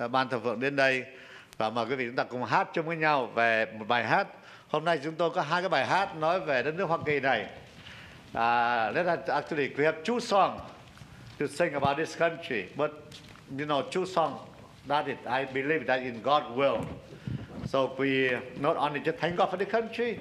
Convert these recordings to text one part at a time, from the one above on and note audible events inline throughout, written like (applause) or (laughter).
Ờ, ban thờ phượng đến đây và mời quý vị chúng ta cùng hát chung với nhau về một bài hát. Hôm nay chúng tôi có hai cái bài hát nói về đất nước Hoa Kỳ này. Uh, let actually we have two songs to sing about this country, but you know two songs that it I believe that in God's will. So we not only just thank God for the country,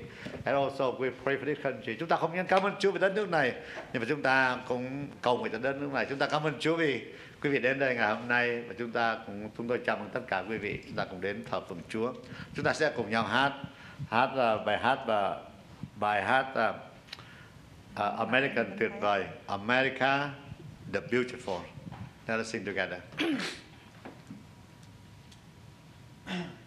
and also we pray for this country. Chúng ta không những cảm ơn Chúa về đất nước này, nhưng mà chúng ta cũng cầu nguyện cho đất nước này. Chúng ta cảm ơn Chúa vì quý vị đến đây ngày hôm nay và chúng ta cũng chúng tôi chào mừng tất cả quý vị chúng ta cùng đến thờ phượng Chúa. Chúng ta sẽ cùng nhau hát hát uh, bài hát và bài hát uh, uh, American tuyệt vời, America the beautiful. Let us sing together. (clears throat)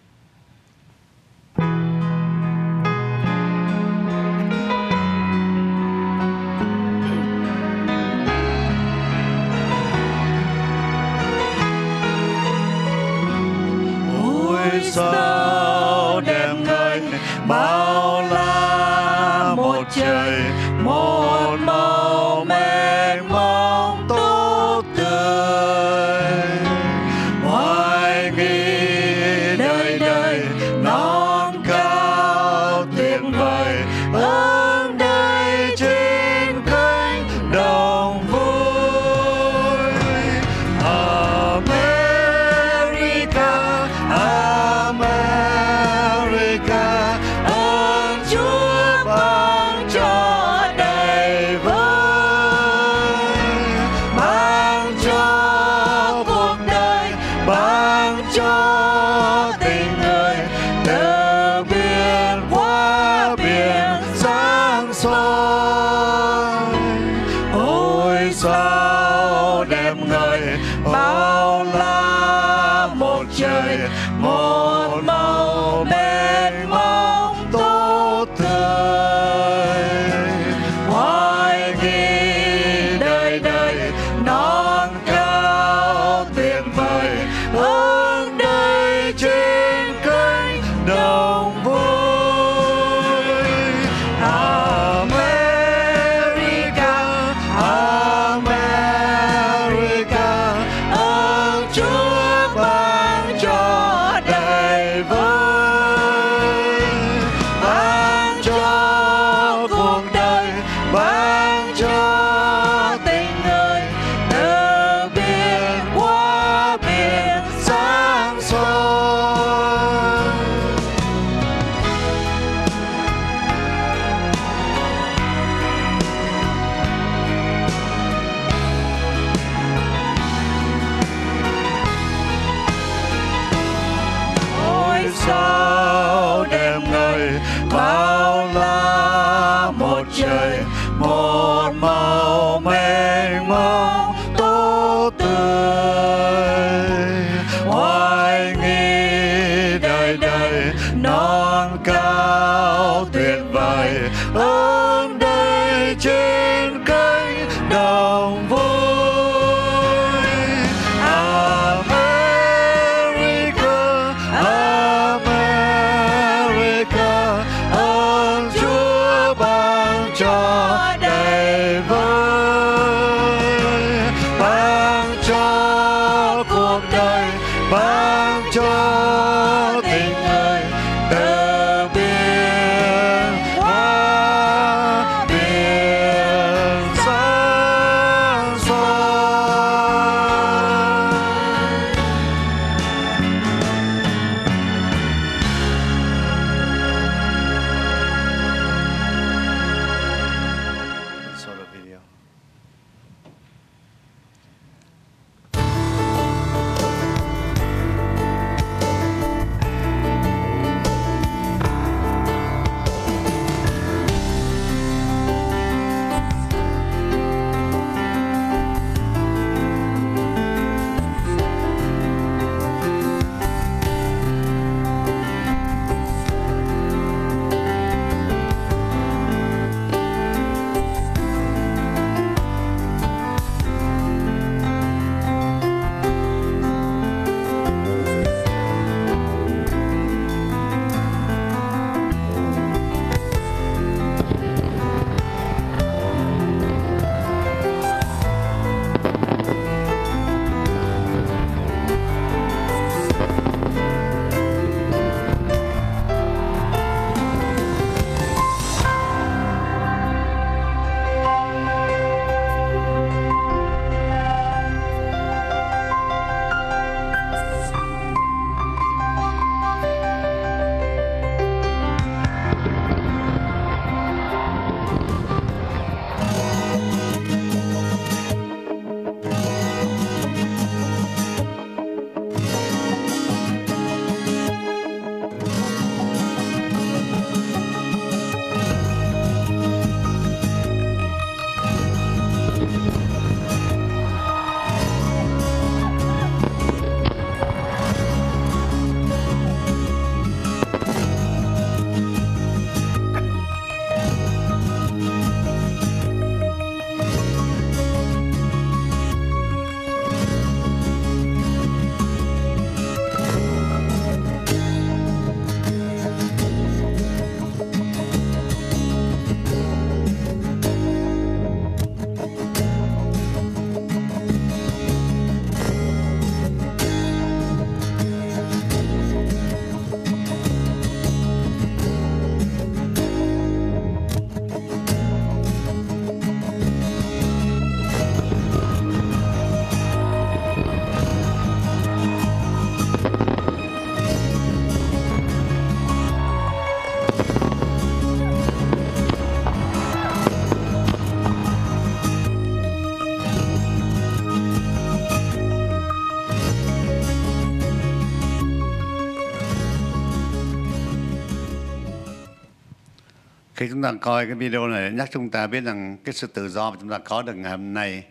Khi chúng ta coi cái video này nhắc chúng ta biết rằng cái sự tự do mà chúng ta có được ngày hôm nay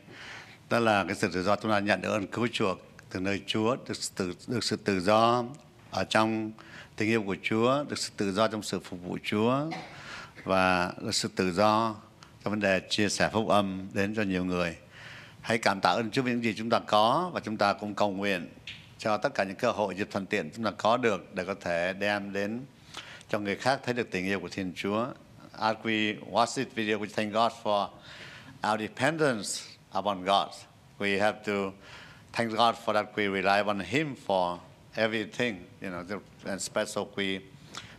đó là cái sự tự do chúng ta nhận được ơn cứu chuộc từ nơi Chúa, được sự tự, được sự tự do ở trong tình yêu của Chúa, được sự tự do trong sự phục vụ Chúa và được sự tự do trong vấn đề chia sẻ phúc âm đến cho nhiều người. Hãy cảm tạ ơn Chúa vì những gì chúng ta có và chúng ta cũng cầu nguyện cho tất cả những cơ hội dịp thuận tiện chúng ta có được để có thể đem đến cho người khác thấy được tình yêu của Thiên Chúa. As we watch this video, we thank God for our dependence upon God. We have to thank God for that we rely on Him for everything, you know, and special we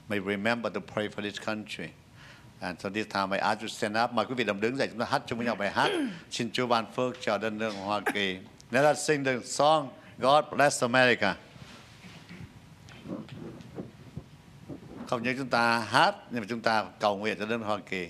may remember to pray for this country. And so this time I ask you to stand up. Mời quý vị đồng đứng dậy chúng ta hát chung với nhau bài hát. (coughs) Xin Chúa ban phước cho đất nước Hoa Kỳ. Let us sing the song God Bless America. Không những chúng ta hát, nhưng mà chúng ta cầu nguyện cho đất nước Hoa Kỳ.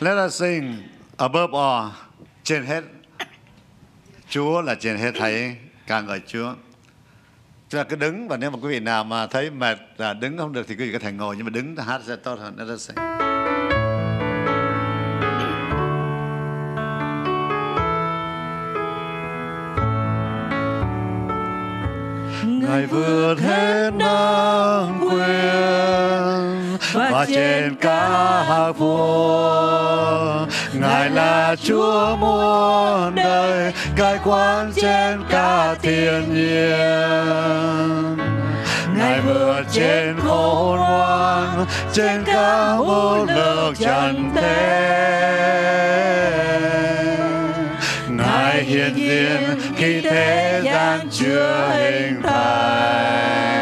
Let us sing above all. Trên hết. Chúa là trên hết thầy, ca ngợi Chúa. Chúng ta cứ đứng và nếu mà quý vị nào mà thấy mệt là đứng không được thì quý vị có thể ngồi nhưng mà đứng hát sẽ tốt hơn. Let us sing. Ngài vượt hết năng quyền và trên cả vua Ngài là Chúa muôn đời cai quản trên cả thiên nhiên. Ngài vượt trên khôn ngoan trên cả vô lực trần thế. Ngài hiện diện khi thế gian chưa hình thành.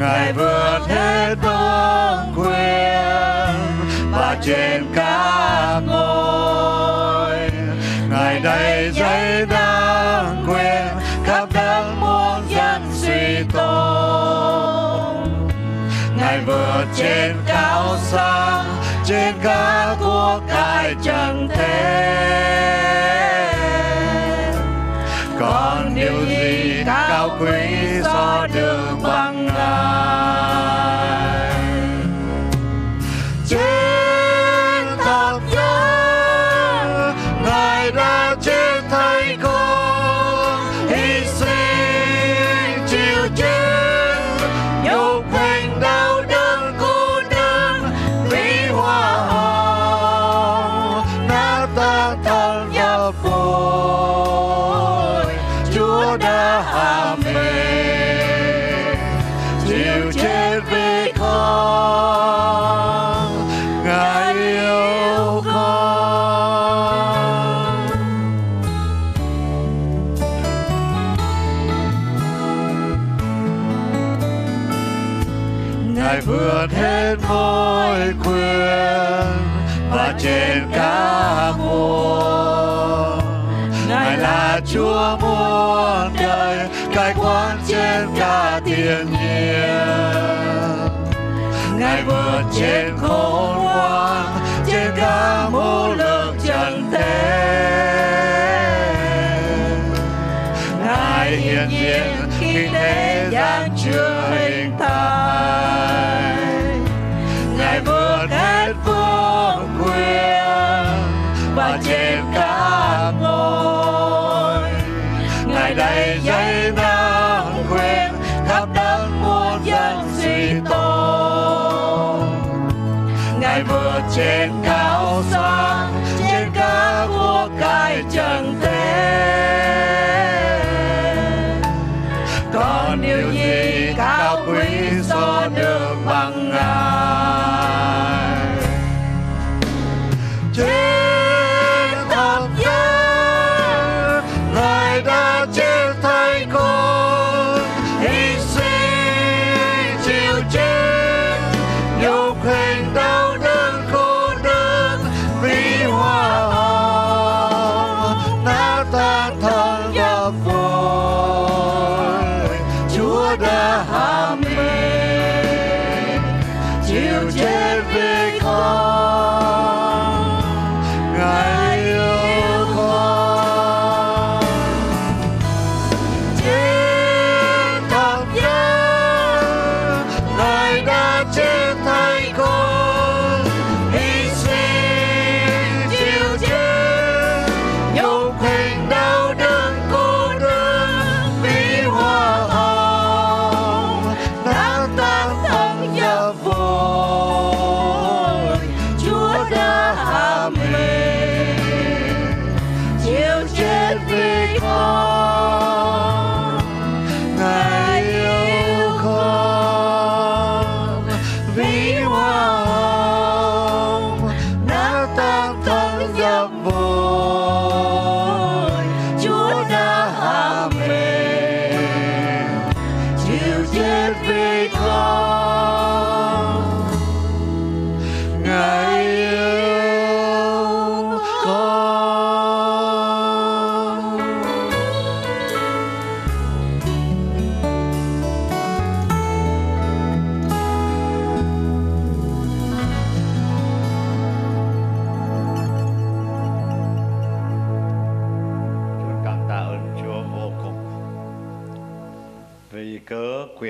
Ngài vượt trên các ngôi. Ngài đầy giấy đáng quyền khắp đất muôn dân suy tôn. Ngài vượt trên cao sang, trên các quốc cải trần thế. Còn điều gì cao quý so đường bằng ngài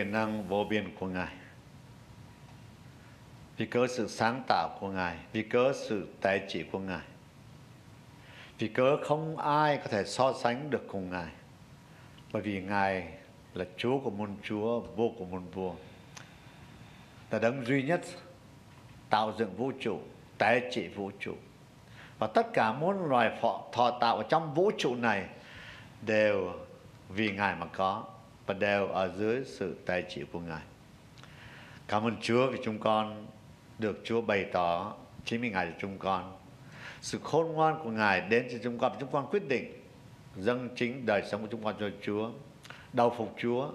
quyền năng vô biên của Ngài. Vì cớ sự sáng tạo của Ngài, vì cớ sự tài trị của Ngài. Vì cớ không ai có thể so sánh được cùng Ngài. Bởi vì Ngài là Chúa của môn Chúa, Vua của môn vua. Là đấng duy nhất tạo dựng vũ trụ, tài trị vũ trụ. Và tất cả muôn loài thọ, thọ tạo ở trong vũ trụ này đều vì Ngài mà có và đều ở dưới sự tài trị của Ngài. Cảm ơn Chúa vì chúng con được Chúa bày tỏ chính mình Ngài cho chúng con. Sự khôn ngoan của Ngài đến cho chúng con, chúng con quyết định dâng chính đời sống của chúng con cho Chúa, đầu phục Chúa,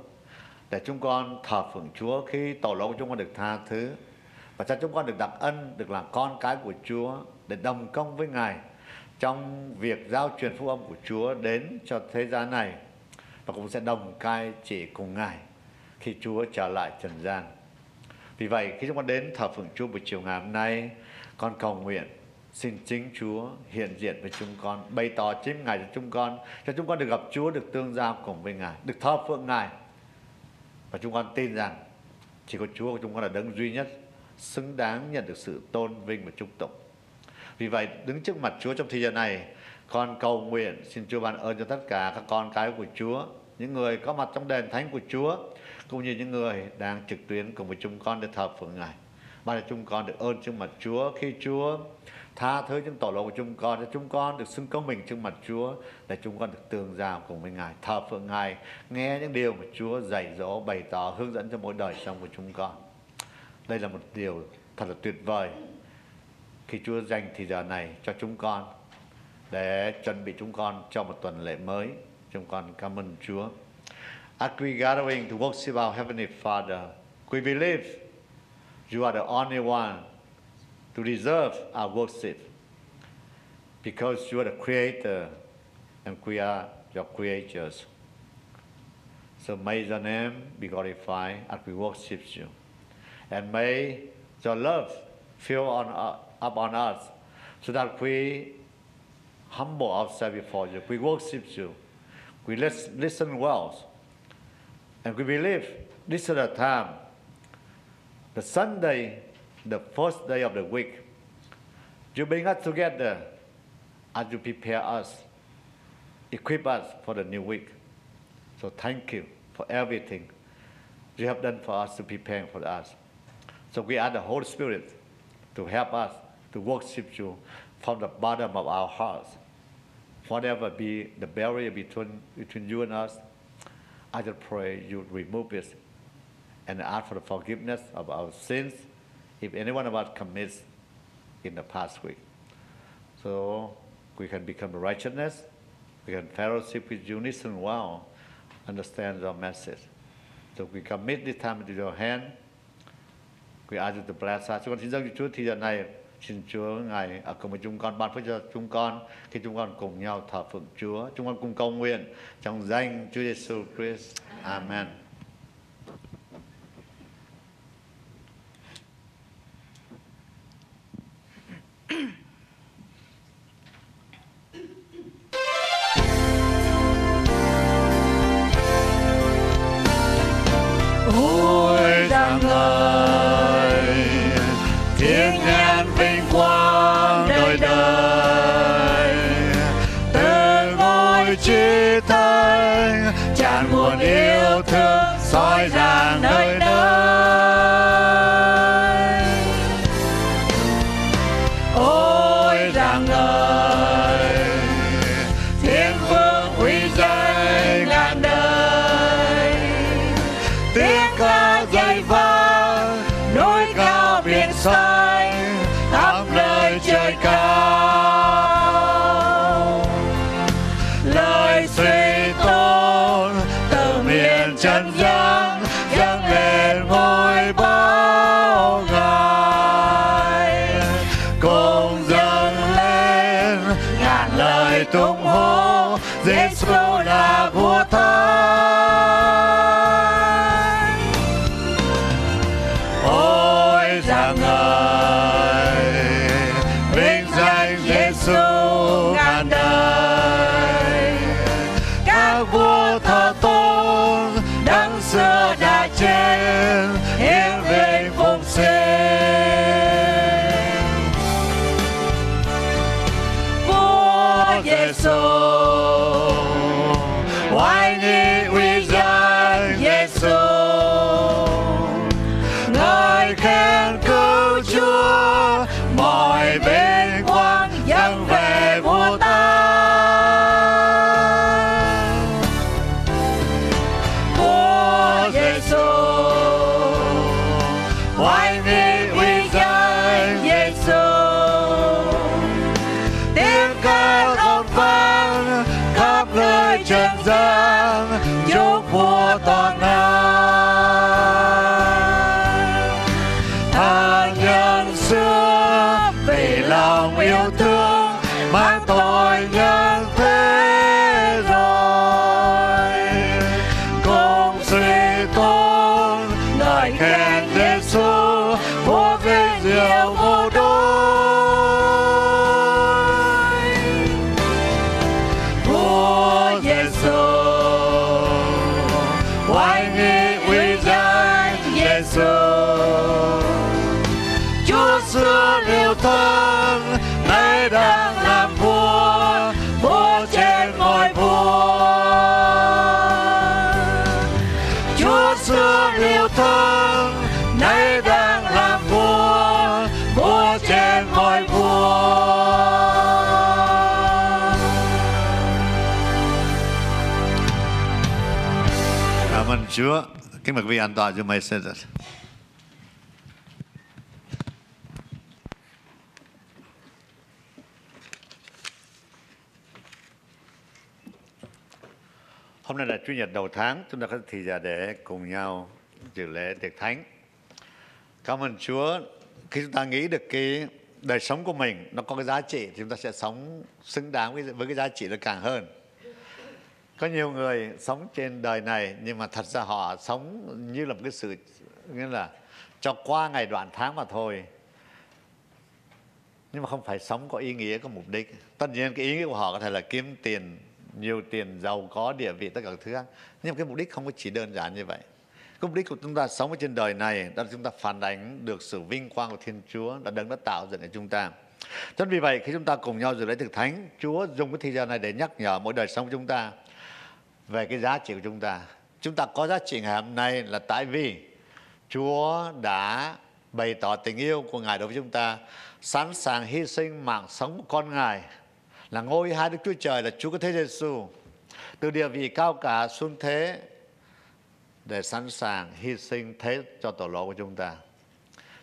để chúng con thờ phượng Chúa khi tội lỗi của chúng con được tha thứ và cho chúng con được đặc ân, được làm con cái của Chúa để đồng công với Ngài trong việc giao truyền phúc âm của Chúa đến cho thế gian này và cũng sẽ đồng cai trị cùng Ngài khi Chúa trở lại trần gian. Vì vậy khi chúng con đến thờ phượng Chúa buổi chiều ngày hôm nay, con cầu nguyện xin chính Chúa hiện diện với chúng con, bày tỏ chính Ngài cho chúng con, cho chúng con được gặp Chúa, được tương giao cùng với Ngài, được thờ phượng Ngài. Và chúng con tin rằng chỉ có Chúa của chúng con là đấng duy nhất xứng đáng nhận được sự tôn vinh và chúc tụng. Vì vậy đứng trước mặt Chúa trong thời gian này, con cầu nguyện xin Chúa ban ơn cho tất cả các con cái của Chúa, những người có mặt trong đền thánh của Chúa, cũng như những người đang trực tuyến cùng với chúng con để thờ phượng Ngài. Ban cho chúng con được ơn trước mặt Chúa khi Chúa tha thứ những tội lỗi của chúng con cho chúng con được xưng công mình trước mặt Chúa để chúng con được tường giao cùng với Ngài, thờ phượng Ngài, nghe những điều mà Chúa dạy dỗ, bày tỏ, hướng dẫn cho mỗi đời sống của chúng con. Đây là một điều thật là tuyệt vời khi Chúa dành thì giờ này cho chúng con để chuẩn bị chúng con cho một tuần lễ mới. Chúng con cảm ơn Chúa. As we gathering to worship our Heavenly Father, we believe you are the only one to deserve our worship because you are the creator and we are your creatures. So may your name be glorified as we worship you. And may your love fill on, uh, up on us so that we humble ourselves before you. We worship you. We lis- listen well. And we believe this is the time, the Sunday, the first day of the week. You bring us together as you prepare us, equip us for the new week. So thank you for everything you have done for us to prepare for us. So we ask the Holy Spirit to help us to worship you from the bottom of our hearts. Whatever be the barrier between, between you and us, I just pray you remove it and ask for the forgiveness of our sins if any one of us commits in the past week. So we can become righteousness, we can fellowship with listen well, understand your message. So we commit this time into your hand. We ask you to bless us. Xin Chúa ngài ở cùng với chúng con ban phước cho chúng con, khi chúng con cùng nhau thờ phượng Chúa. Chúng con cùng cầu nguyện trong danh Chúa Giêsu Christ. Amen. Nơi trần Vị an toàn cho. Hôm nay là Chủ nhật đầu tháng, chúng ta có thời giờ để cùng nhau dự lễ tiệc thánh. Cảm ơn Chúa khi chúng ta nghĩ được cái đời sống của mình nó có cái giá trị thì chúng ta sẽ sống xứng đáng với, với cái giá trị đó càng hơn có nhiều người sống trên đời này, nhưng mà thật ra họ sống như là một cái sự, nghĩa là cho qua ngày đoạn tháng mà thôi. Nhưng mà không phải sống có ý nghĩa, có mục đích. Tất nhiên cái ý nghĩa của họ có thể là kiếm tiền, nhiều tiền, giàu có, địa vị, tất cả các thứ khác. Nhưng mà cái mục đích không có chỉ đơn giản như vậy. Cái mục đích của chúng ta sống ở trên đời này, đó là chúng ta phản ánh được sự vinh quang của Thiên Chúa đã đấng đã tạo dựng cho chúng ta. Cho nên vì vậy, khi chúng ta cùng nhau dự lễ thực thánh, Chúa dùng cái thời gian này để nhắc nhở mỗi đời sống của chúng ta về cái giá trị của chúng ta. Chúng ta có giá trị ngày hôm nay là tại vì Chúa đã bày tỏ tình yêu của Ngài đối với chúng ta, sẵn sàng hy sinh mạng sống của con Ngài. Là ngôi hai Đức Chúa Trời là Chúa Thế Giêsu từ địa vị cao cả xuống thế để sẵn sàng hy sinh thế cho tội lỗi của chúng ta.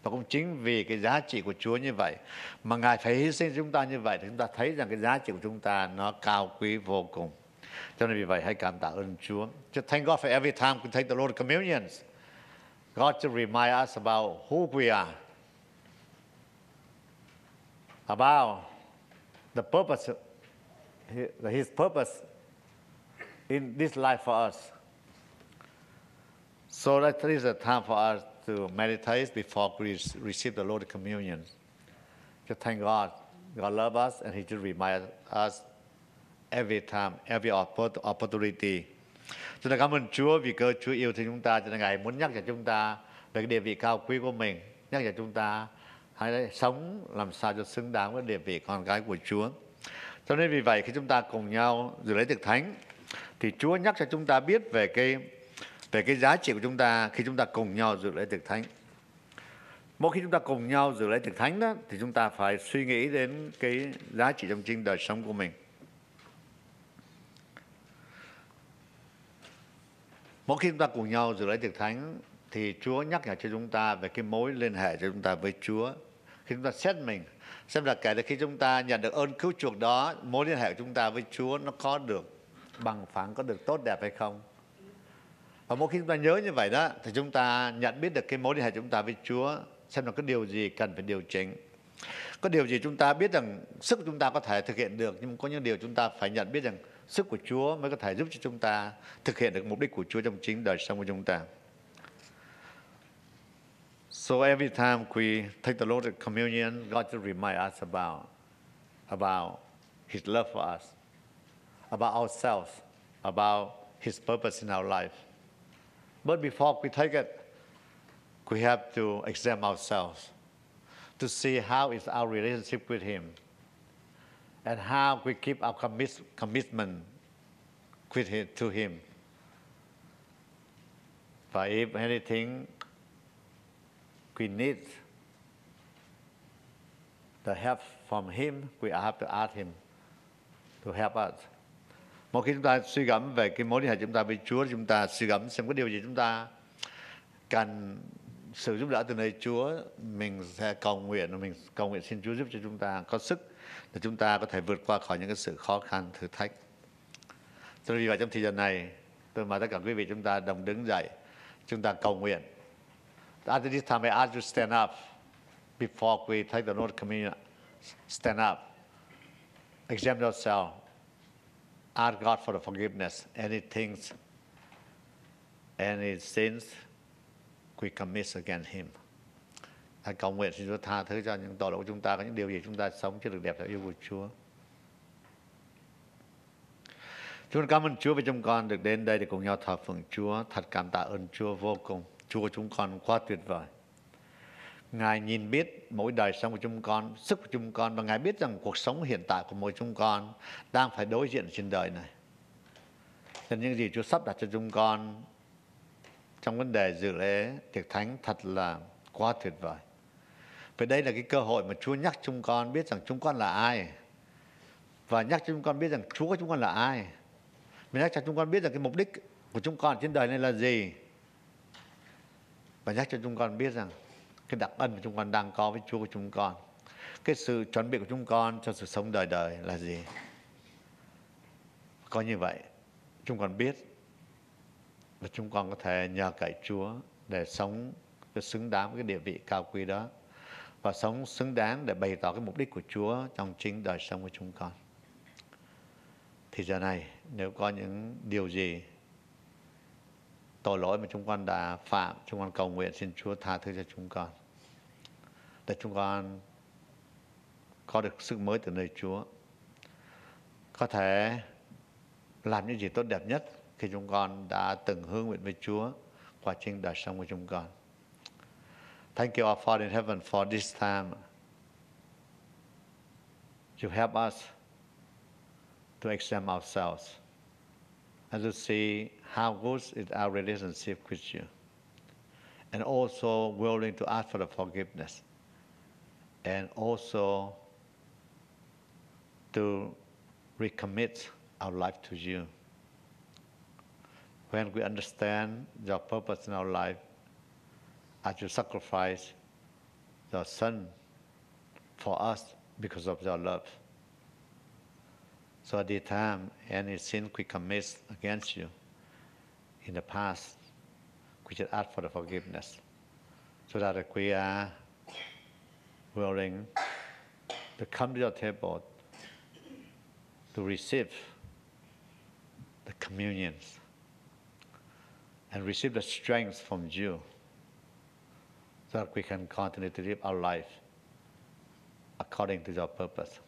Và cũng chính vì cái giá trị của Chúa như vậy mà Ngài phải hy sinh chúng ta như vậy thì chúng ta thấy rằng cái giá trị của chúng ta nó cao quý vô cùng. Cho nên vì vậy hãy cảm tạ ơn just thank God for every time we take the Lord communion. God to remind us about who we are about the purpose, His purpose in this life for us. So that is a time for us to meditate before we receive the Lord Communion. Just thank God. God loves us and He just reminds us every time, every opportunity. Chúng ta cảm ơn Chúa vì cơ Chúa yêu thương chúng ta, cho nên Ngài muốn nhắc cho chúng ta về cái địa vị cao quý của mình, nhắc cho chúng ta hãy sống làm sao cho xứng đáng với địa vị con gái của Chúa. Cho nên vì vậy khi chúng ta cùng nhau dự lễ thực thánh thì Chúa nhắc cho chúng ta biết về cái về cái giá trị của chúng ta khi chúng ta cùng nhau dự lễ thực thánh. Mỗi khi chúng ta cùng nhau dự lễ thực thánh đó thì chúng ta phải suy nghĩ đến cái giá trị trong chính đời sống của mình. Mỗi khi chúng ta cùng nhau dự lễ tiệc thánh thì Chúa nhắc nhở cho chúng ta về cái mối liên hệ cho chúng ta với Chúa khi chúng ta xét mình xem là kể từ khi chúng ta nhận được ơn cứu chuộc đó mối liên hệ của chúng ta với Chúa nó có được bằng phẳng có được tốt đẹp hay không và mỗi khi chúng ta nhớ như vậy đó thì chúng ta nhận biết được cái mối liên hệ của chúng ta với Chúa xem là có điều gì cần phải điều chỉnh có điều gì chúng ta biết rằng sức chúng ta có thể thực hiện được nhưng có những điều chúng ta phải nhận biết rằng sức của Chúa mới có thể giúp cho chúng ta thực hiện được mục đích của Chúa trong chính đời sống của chúng ta. So every time we take the Lord's communion, God just remind us about, about His love for us, about ourselves, about His purpose in our life. But before we take it, we have to examine ourselves to see how is our relationship with Him and how we keep our commit, commitment with him, to Him. But if anything we need the help from Him, we have to ask Him to help us. Một khi chúng ta suy gẫm về cái mối liên hệ chúng ta với Chúa, chúng ta suy gẫm xem có điều gì chúng ta cần sự giúp đỡ từ nơi Chúa, mình sẽ cầu nguyện, mình cầu nguyện xin Chúa giúp cho chúng ta có sức để chúng ta có thể vượt qua khỏi những cái sự khó khăn, thử thách. Cho nên vì vậy trong thời gian này, tôi mời tất cả quý vị chúng ta đồng đứng dậy, chúng ta cầu nguyện At this time, I ask you stand up before we take the Lord's Communion. Stand up. Examine yourself. Ask God for the forgiveness. Any things, any sins we commit against Him. Hãy cầu nguyện xin Chúa tha thứ cho những tội lỗi của chúng ta, có những điều gì chúng ta sống chưa được đẹp theo yêu của Chúa. Chúng cảm ơn Chúa vì chúng con được đến đây để cùng nhau thờ phượng Chúa. Thật cảm tạ ơn Chúa vô cùng. Chúa của chúng con quá tuyệt vời. Ngài nhìn biết mỗi đời sống của chúng con, sức của chúng con và Ngài biết rằng cuộc sống hiện tại của mỗi chúng con đang phải đối diện trên đời này. Nên những gì Chúa sắp đặt cho chúng con trong vấn đề dự lễ tiệc thánh thật là quá tuyệt vời. Vì đây là cái cơ hội mà Chúa nhắc chúng con biết rằng chúng con là ai. Và nhắc cho chúng con biết rằng Chúa của chúng con là ai. Và nhắc cho chúng con biết rằng cái mục đích của chúng con trên đời này là gì và nhắc cho chúng con biết rằng cái đặc ân mà chúng con đang có với Chúa của chúng con cái sự chuẩn bị của chúng con cho sự sống đời đời là gì có như vậy chúng con biết và chúng con có thể nhờ cậy Chúa để sống cho xứng đáng với cái địa vị cao quý đó và sống xứng đáng để bày tỏ cái mục đích của Chúa trong chính đời sống của chúng con. Thì giờ này nếu có những điều gì tội lỗi mà chúng con đã phạm, chúng con cầu nguyện xin Chúa tha thứ cho chúng con. Để chúng con có được sức mới từ nơi Chúa. Có thể làm những gì tốt đẹp nhất khi chúng con đã từng hướng nguyện với Chúa qua chính đời sống của chúng con. Thank you, our Father in heaven, for this time. You help us to examine ourselves and to see how good is our relationship with you. And also willing to ask for the forgiveness. And also to recommit our life to you. When we understand your purpose in our life, as you sacrifice your son for us because of your love. So at the time any sin we commit against you in the past, we should ask for the forgiveness so that we are willing to come to your table to receive the communions and receive the strength from you so that we can continue to live our life according to your purpose.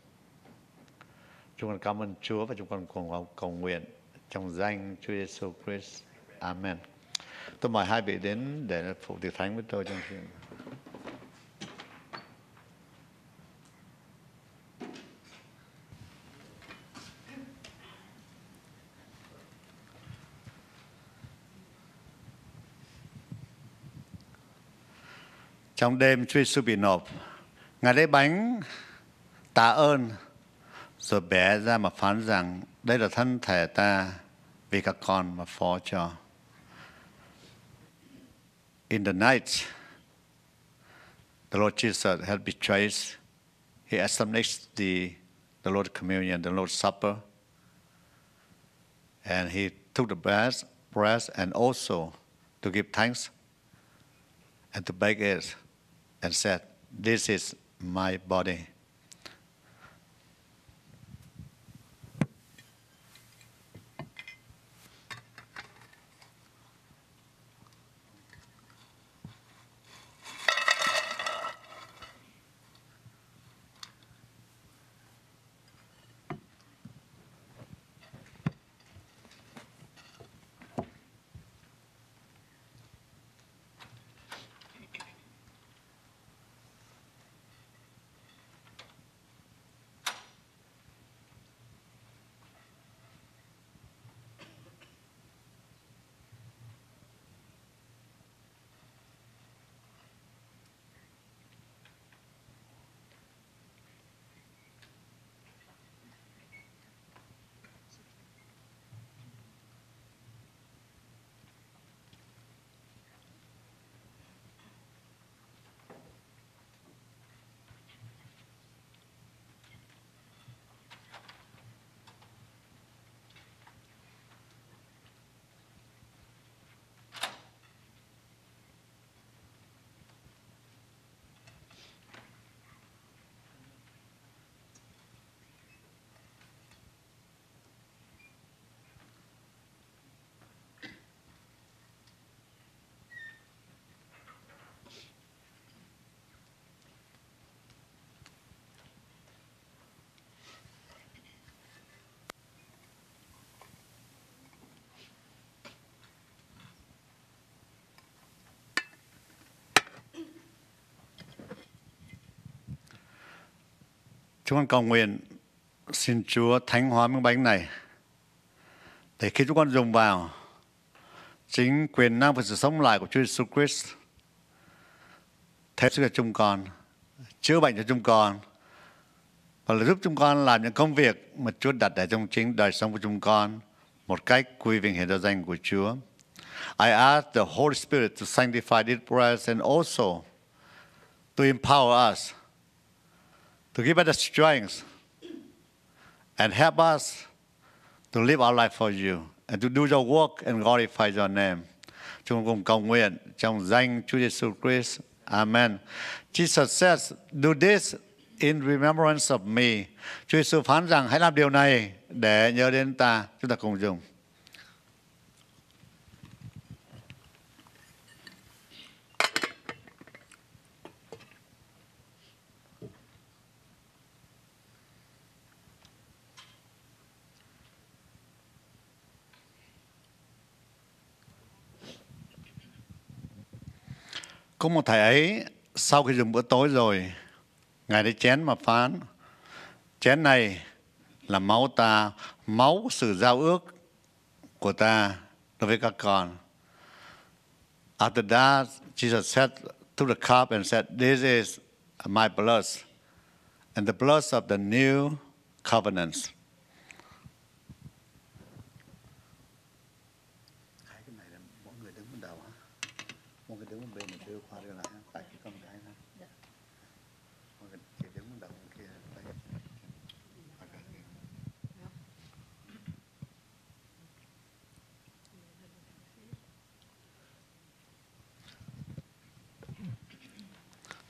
Chúng con cảm ơn Chúa và chúng con cùng cầu nguyện trong danh Chúa Giêsu Christ. Amen. Tôi mời hai vị đến để phụ tiệc thánh với tôi trong chuyện. Trong đêm Chúa Giêsu bị nộp, Ngài lấy bánh tạ ơn rồi bẻ ra mà phán rằng đây là thân thể ta vì các con mà phó cho. In the night, the Lord Jesus had betrayed. He established the, the Lord's Communion, the Lord's Supper. And he took the bread, bread and also to give thanks and to bake it and said, This is my body. Chúng con cầu nguyện, xin Chúa thánh hóa miếng bánh này, để khi chúng con dùng vào, chính quyền năng và sự sống lại của Chúa Jesus Christ thế sức cho chúng con, chữa bệnh cho chúng con, và là giúp chúng con làm những công việc mà Chúa đặt để trong chính đời sống của chúng con một cách quy vinh hiển đạo danh của Chúa. I ask the Holy Spirit to sanctify this prayer and also to empower us to give us the strength and help us to live our life for you and to do your work and glorify your name. Chúng con cùng cầu nguyện trong danh Chúa Giêsu Christ. Amen. Jesus says, do this in remembrance of me. Chúa Giêsu phán rằng hãy làm điều này để nhớ đến ta. Chúng ta cùng dùng. Có một thầy ấy sau khi dùng bữa tối rồi, ngài đã chén mà phán, chén này là máu ta, máu sự giao ước của ta đối với các con. After that, Jesus said to the cup and said, This is my blood, and the blood of the new covenant. Hai cái này là mỗi người đứng bên đầu hả? Một người đứng một bên một đưa qua đưa lại ha, phải chỉ có một cái thôi. Một người chỉ đứng bên đầu bên kia đây. Phải cái kia.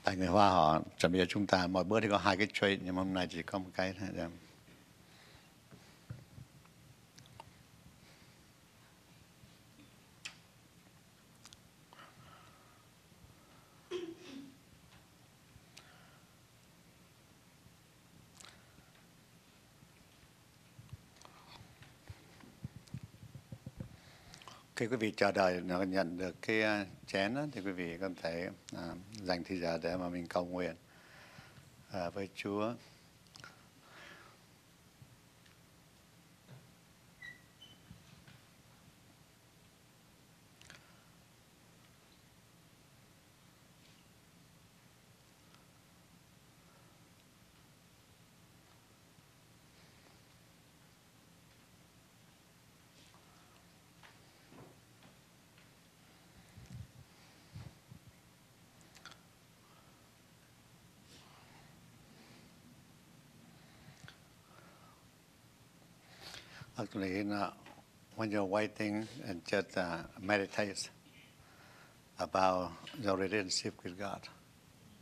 Tại người Hoa họ chuẩn bị cho chúng ta mỗi bữa thì có hai cái tray nhưng mà hôm nay chỉ có một cái thôi. Dạ. Khi quý vị chờ đợi nhận được cái à, chén đó, thì quý vị có thể à, dành thời giờ để mà mình cầu nguyện à, với Chúa. Uh, when you're waiting and just uh, meditate about your relationship with God.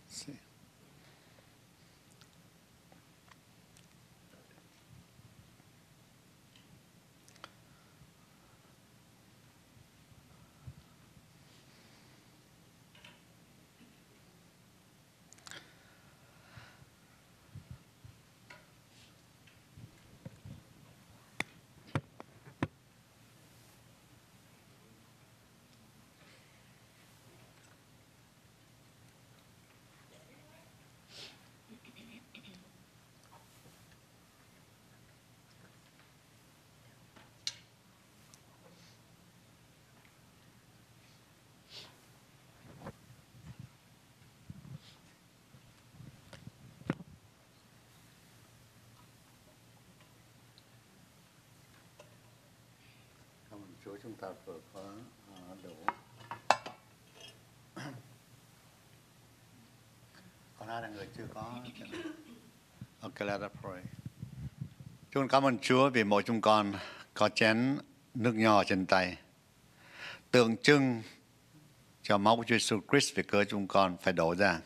See? Chúng ta vừa có à, đủ. (clears throat) Còn ai là người chưa có? Ok, let us pray. Chúng cảm ơn Chúa vì mỗi chúng con có chén nước nho trên tay. Tượng trưng cho máu của Chúa Jesus Christ vì cớ chúng con phải đổ ra.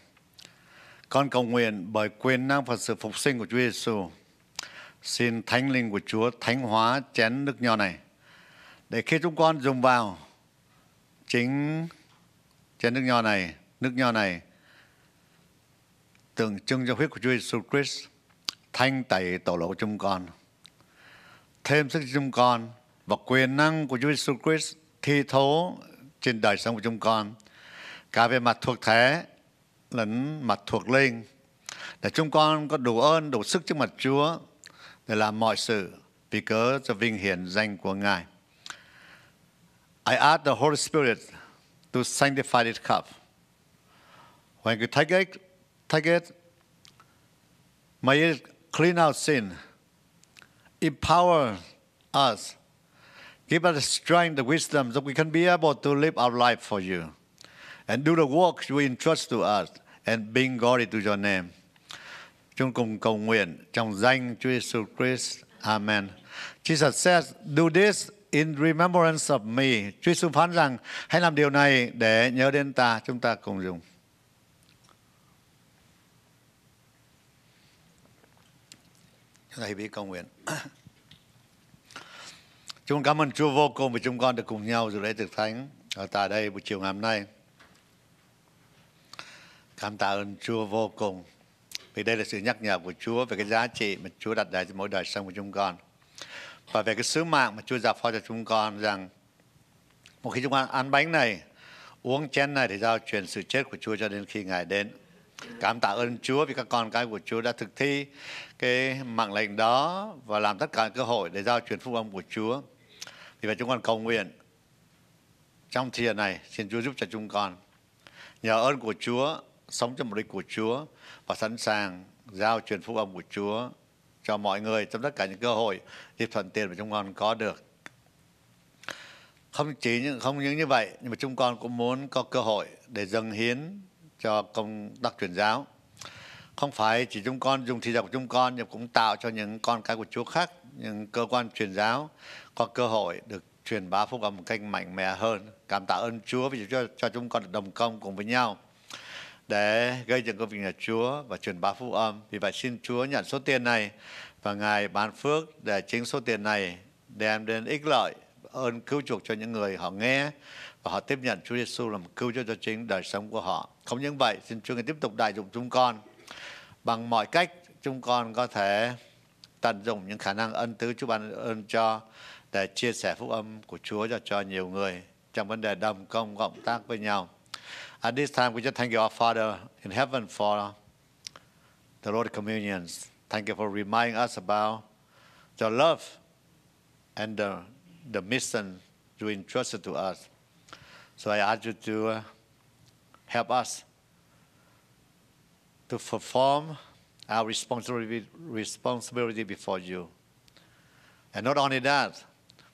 Con cầu nguyện bởi quyền năng và sự phục sinh của Chúa Giêsu. Xin thánh linh của Chúa thánh hóa chén nước nho này để khi chúng con dùng vào chính chén nước nho này, nước nho này tượng trưng cho huyết của Chúa Jesus Christ thanh tẩy tội lỗi của chúng con. Thêm sức cho chúng con và quyền năng của Chúa Jesus Christ thi thố trên đời sống của chúng con cả về mặt thuộc thể lẫn mặt thuộc linh để chúng con có đủ ơn đủ sức trước mặt Chúa để làm mọi sự vì cớ cho vinh hiển danh của Ngài. I ask the Holy Spirit to sanctify this cup. When you take it, take it, may it clean out sin, empower us, give us the strength, the wisdom that we can be able to live our life for you and do the work you entrust to us and bring glory to your name. Chúng cùng cầu nguyện trong danh Chúa Jesus Christ. Amen. Jesus says, do this in remembrance of me. Chúa Giêsu phán rằng, hãy làm điều này để nhớ đến ta. Chúng ta cùng dùng. Chúng ta hãy biết cầu nguyện. (clears throat) Chúng con cảm ơn Chúa vô cùng vì chúng con được cùng nhau dự lễ thực thánh ở tại đây buổi chiều ngày hôm nay. Cảm tạ ơn Chúa vô cùng vì đây là sự nhắc nhở của Chúa về cái giá trị mà Chúa đặt ra cho mỗi đời sống của chúng con. Và về cái sứ mạng mà Chúa giao phó cho chúng con rằng một khi chúng con ăn bánh này, uống chén này thì giao truyền sự chết của Chúa cho đến khi Ngài đến. Cảm tạ ơn Chúa vì các con cái của Chúa đã thực thi cái mạng lệnh đó và làm tất cả cơ hội để giao truyền phúc âm của Chúa. Vì vậy chúng con cầu nguyện trong thiền này xin Chúa giúp cho chúng con nhờ ơn của Chúa sống trong mục đích của Chúa và sẵn sàng giao truyền phúc âm của Chúa cho mọi người trong tất cả những cơ hội dịp thuận tiện mà chúng con có được. Không chỉ những không những như vậy nhưng mà chúng con cũng muốn có cơ hội để dâng hiến cho công tác truyền giáo. Không phải chỉ chúng con dùng thị giờ của chúng con nhưng cũng tạo cho những con cái của Chúa khác, những cơ quan truyền giáo có cơ hội được truyền bá phúc âm một cách mạnh mẽ hơn. Cảm tạ ơn Chúa vì cho, cho chúng con được đồng công cùng với nhau để gây dựng công việc nhà Chúa và truyền bá phúc âm. Vì vậy xin Chúa nhận số tiền này và Ngài ban phước để chính số tiền này đem đến ích lợi ơn cứu chuộc cho những người họ nghe và họ tiếp nhận Chúa Giêsu làm cứu cho cho chính đời sống của họ. Không những vậy, xin Chúa Ngài tiếp tục đại dụng chúng con bằng mọi cách chúng con có thể tận dụng những khả năng ân tứ Chúa ban ơn cho để chia sẻ phúc âm của Chúa cho cho nhiều người trong vấn đề đồng công cộng tác với nhau. At this time, we just thank you, our Father in heaven, for the Lord Communions. Thank you for reminding us about the love and the, the mission you entrusted to us. So I ask you to uh, help us to perform our responsibility, responsibility before you. And not only that,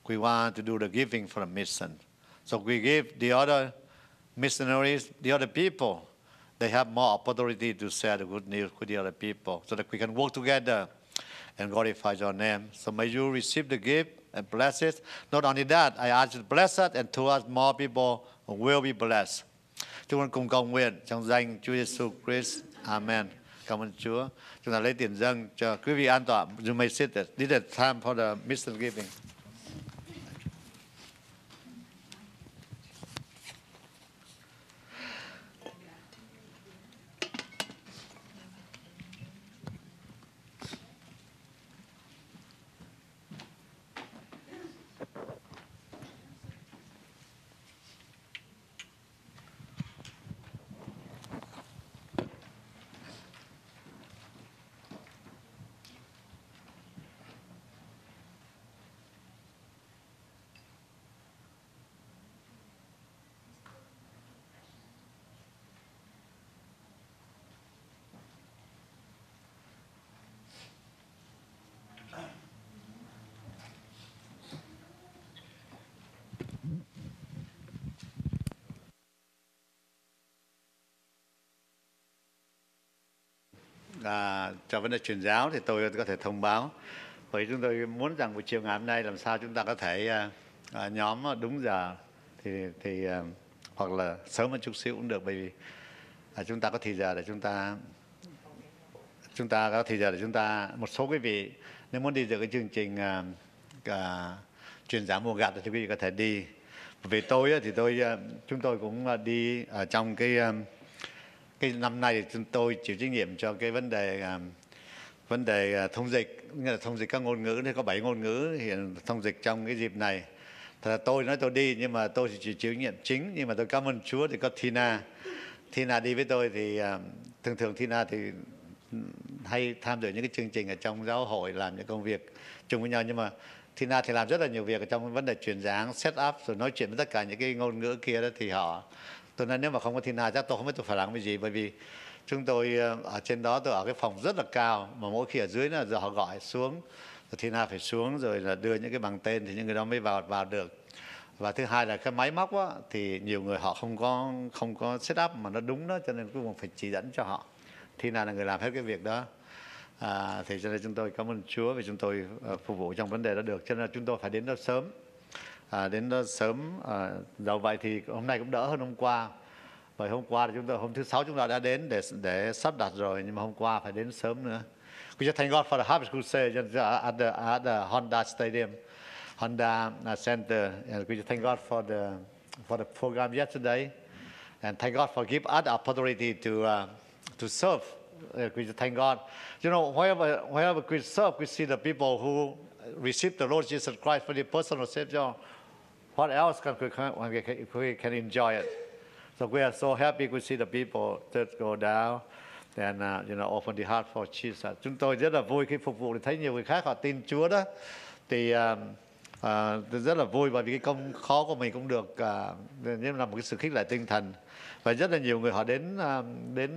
we want to do the giving for the mission. So we give the other missionaries, the other people, they have more opportunity to share the good news with the other people so that we can work together and glorify your name. So may you receive the gift and bless it. Not only that, I ask you to bless it and to us more people will be blessed. Chúng con cùng cầu nguyện trong danh Chúa Giêsu Christ. Amen. Cảm ơn Chúa. Chúng ta lấy tiền dâng cho quý vị an toàn. You may sit there. This is time for the mission giving. Cho vấn đề truyền giáo thì tôi có thể thông báo. Bởi chúng tôi muốn rằng buổi chiều ngày hôm nay làm sao chúng ta có thể uh, nhóm đúng giờ thì thì uh, hoặc là sớm hơn chút xíu cũng được. Bởi vì uh, chúng ta có thời giờ để chúng ta chúng ta có thời giờ để chúng ta một số quý vị nếu muốn đi dự cái chương trình uh, uh, truyền giáo mùa gặt thì quý vị có thể đi. Vì tôi thì tôi chúng tôi cũng đi ở trong cái cái năm nay thì chúng tôi chịu trách nhiệm cho cái vấn đề vấn đề à, thông dịch, nghĩa là thông dịch các ngôn ngữ thì có 7 ngôn ngữ hiện thông dịch trong cái dịp này. Thật là tôi nói tôi đi, nhưng mà tôi chỉ chịu trách nhiệm chính, nhưng mà tôi cảm ơn Chúa thì có Tina. Tina đi với tôi thì à, thường thường Tina thì hay tham dự những cái chương trình ở trong giáo hội, làm những công việc chung với nhau. Nhưng mà Tina thì làm rất là nhiều việc ở trong vấn đề truyền giảng, set up, rồi nói chuyện với tất cả những cái ngôn ngữ kia đó thì họ, tôi nói nếu mà không có Tina chắc tôi không biết tôi phải làm cái gì. Bởi vì chúng tôi ờ, ở trên đó tôi ở cái phòng rất là cao mà mỗi khi ở dưới là giờ họ gọi xuống. Thì là phải xuống rồi là đưa những cái bằng tên thì những người đó mới vào vào được. Và thứ hai là cái máy móc á, thì nhiều người họ không có không có setup mà nó đúng đó cho nên cuối cùng phải chỉ dẫn cho họ. Thì là là người làm hết cái việc đó. À, thì cho nên chúng tôi cảm ơn Chúa vì chúng tôi uh, phục vụ trong vấn đề đó được. Cho nên chúng tôi phải đến đó sớm. À, đến đó sớm à, dẫu vậy thì hôm nay cũng đỡ hơn hôm qua. Bởi hôm qua chúng tôi hôm thứ sáu chúng ta đã đến để để sắp đặt rồi nhưng mà hôm qua phải đến sớm nữa We just thank God for the Harvest Crusade at the, at the Honda Stadium, Honda uh, Center. And we just thank God for the, for the program yesterday. And thank God for give us the opportunity to, uh, to serve. Uh, we just thank God. You know, wherever, wherever we serve, we see the people who receive the Lord Jesus Christ for the personal Savior. What else can, we can, we can enjoy it? So we are so happy to see the people just go down and uh, you know open the heart for Jesus. Chúng tôi rất là vui khi phục vụ thì thấy nhiều người khác họ tin Chúa đó. Thì uh, uh, rất là vui bởi vì cái công khó của mình cũng được ờ, uh, nhưng là một cái sự khích lệ tinh thần và rất là nhiều người họ đến uh, đến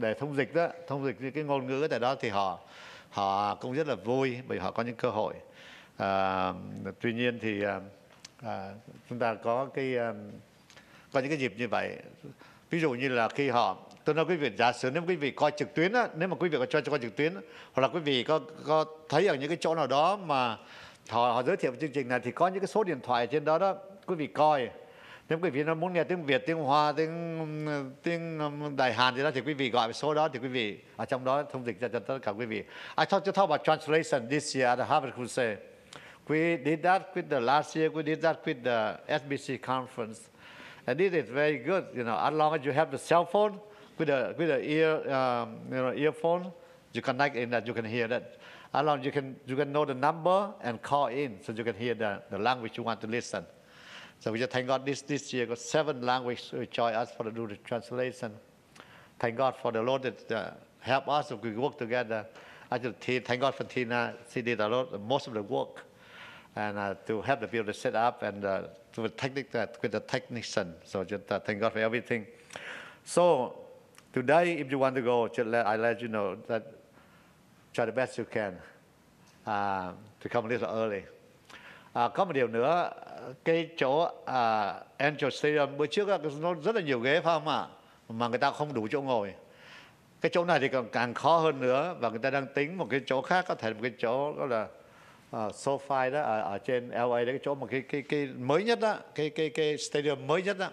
để thông dịch đó, thông dịch cái ngôn ngữ tại đó thì họ họ cũng rất là vui bởi họ có những cơ hội. Uh, tuy nhiên thì uh, uh, chúng ta có cái uh, có những cái dịp như vậy ví dụ như là khi họ tôi nói quý vị giả sử nếu quý vị coi trực tuyến á, nếu mà quý vị có cho coi trực tuyến hoặc là quý vị có có thấy ở những cái chỗ nào đó mà họ, họ giới thiệu chương trình này thì có những cái số điện thoại trên đó đó quý vị coi nếu quý vị nó muốn nghe tiếng Việt, tiếng Hoa, tiếng tiếng um, Đại Hàn gì đó thì quý vị gọi số đó thì quý vị ở trong đó thông dịch ra cho tất cả quý vị. I talked to talk about translation this year at the Harvard Crusade. We did that with the last year. We did that with the SBC conference. And this is very good, you know, as long as you have the cell phone with a, with a ear, um, you know, earphone, you connect in that, you can hear that. As long as you can, you can know the number and call in so you can hear the, the language you want to listen. So we just thank God this, this year got seven languages to join us for the, do the translation. Thank God for the Lord that uh, help us if we work together. Actually, thank God for Tina. She did a lot, most of the work and uh, to help the people to set up and uh, with, the technic, uh, with the technician. So just uh, thank God for everything. So today, if you want to go, just let, I let you know that try the best you can uh, to come a little early. À, có một điều nữa, cái chỗ uh, Angel Stadium bữa trước nó rất là nhiều ghế phải không ạ? Mà người ta không đủ chỗ ngồi. Cái chỗ này thì còn càng khó hơn nữa và người ta đang tính một cái chỗ khác có thể một cái chỗ đó là uh, SoFi đó ở, ở trên LA đấy cái chỗ mà cái cái cái mới nhất đó cái cái cái stadium mới nhất đó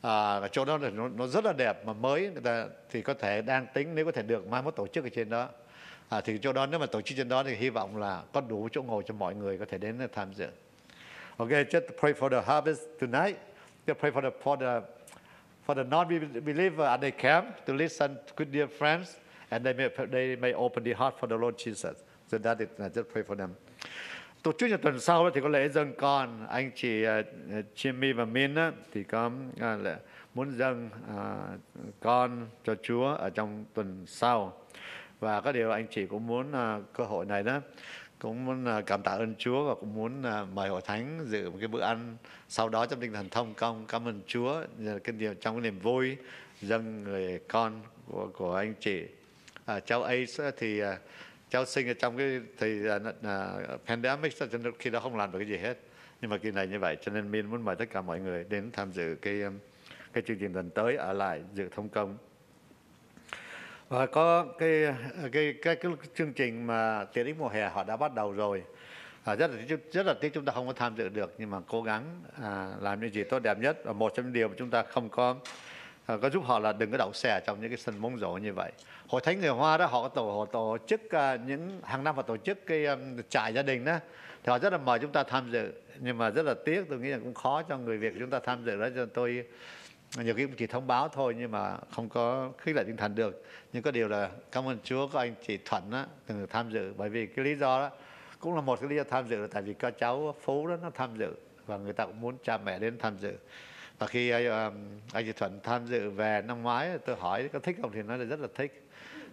à, chỗ đó là nó, nó rất là đẹp mà mới người ta thì có thể đang tính nếu có thể được mai mốt tổ chức ở trên đó à, thì chỗ đó nếu mà tổ chức trên đó thì hy vọng là có đủ chỗ ngồi cho mọi người có thể đến tham dự. Okay, just pray for the harvest tonight. Just pray for the for the for the non-believer at the camp to listen to dear friends, and they may they may open the heart for the Lord Jesus. So that is I just pray for them. Tổ chức vào tuần sau đó thì có lễ dâng con. Anh chị uh, Jimmy và Min uh, thì có à, uh, là muốn dâng uh, con cho Chúa ở trong tuần sau. Và có điều anh chị cũng muốn uh, cơ hội này đó cũng muốn uh, cảm tạ ơn Chúa và cũng muốn uh, mời hội thánh dự một cái bữa ăn sau đó trong tinh thần thông công cảm ơn Chúa. Cái điều trong cái niềm vui dâng người con của của anh chị. Uh, cháu Ace thì uh, cháu sinh ở trong cái thì uh, uh, pandemic cho nên khi đó không làm được cái gì hết. Nhưng mà kỳ này như vậy cho nên min muốn mời tất cả mọi người đến tham dự cái um, cái chương trình lần tới ở lại dự thông công. Và có cái cái cái, cái chương trình mà tiện ích mùa hè họ đã bắt đầu rồi. À, rất là rất là tiếc chúng ta không có tham dự được nhưng mà cố gắng à, làm những gì tốt đẹp nhất. Và một trong những điều mà chúng ta không có Ờ, có giúp họ là đừng có đậu xe trong những cái sân bóng rổ như vậy. Hội thánh người hoa đó họ tổ họ tổ chức à, những hàng năm họ tổ chức cái um, trại gia đình đó. Thì họ rất là mời chúng ta tham dự nhưng mà rất là tiếc tôi nghĩ là cũng khó cho người việt chúng ta tham dự đó cho tôi nhiều khi cũng chỉ thông báo thôi nhưng mà không có khích lệ tinh thần được. Nhưng có điều là cảm ơn Chúa có anh chị Thuận á từng tham dự. Bởi vì cái lý do đó cũng là một cái lý do tham dự là tại vì có cháu Phú đó nó tham dự. Và người ta cũng muốn cha mẹ đến tham dự và khi anh, anh chị Thuận tham dự về năm ngoái tôi hỏi có thích không thì nói là rất là thích.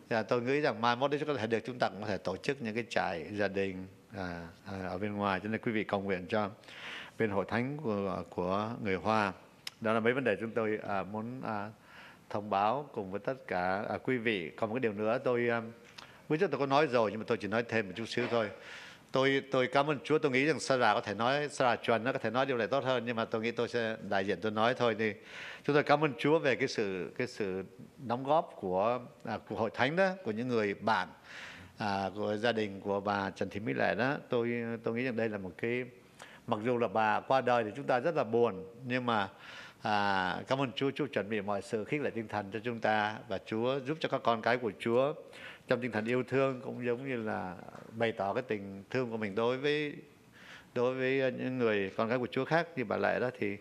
Và tôi nghĩ rằng mai mốt đấy có thể được chúng ta cũng có thể tổ chức những cái trại gia đình à, à, ở bên ngoài. Cho nên quý vị cầu nguyện cho bên hội thánh của của người Hoa. Đó là mấy vấn đề chúng tôi à, muốn à, thông báo cùng với tất cả à, quý vị. Còn một cái điều nữa tôi à, bữa trước tôi có nói rồi nhưng mà tôi chỉ nói thêm một chút xíu thôi tôi tôi cảm ơn Chúa. Tôi nghĩ rằng Sarah có thể nói Sarah chuẩn nó có thể nói điều này tốt hơn nhưng mà tôi nghĩ tôi sẽ đại diện tôi nói thôi đi. chúng tôi cảm ơn Chúa về cái sự cái sự đóng góp của à, của hội thánh đó của những người bạn à, của gia đình của bà Trần Thị Mỹ Lệ đó. Tôi tôi nghĩ rằng đây là một cái mặc dù là bà qua đời thì chúng ta rất là buồn nhưng mà à, cảm ơn Chúa. Chúa chuẩn bị mọi sự khích lệ tinh thần cho chúng ta và Chúa giúp cho các con cái của Chúa trong tinh thần yêu thương cũng giống như là bày tỏ cái tình thương của mình đối với đối với những người con gái của Chúa khác như bà Lệ đó thì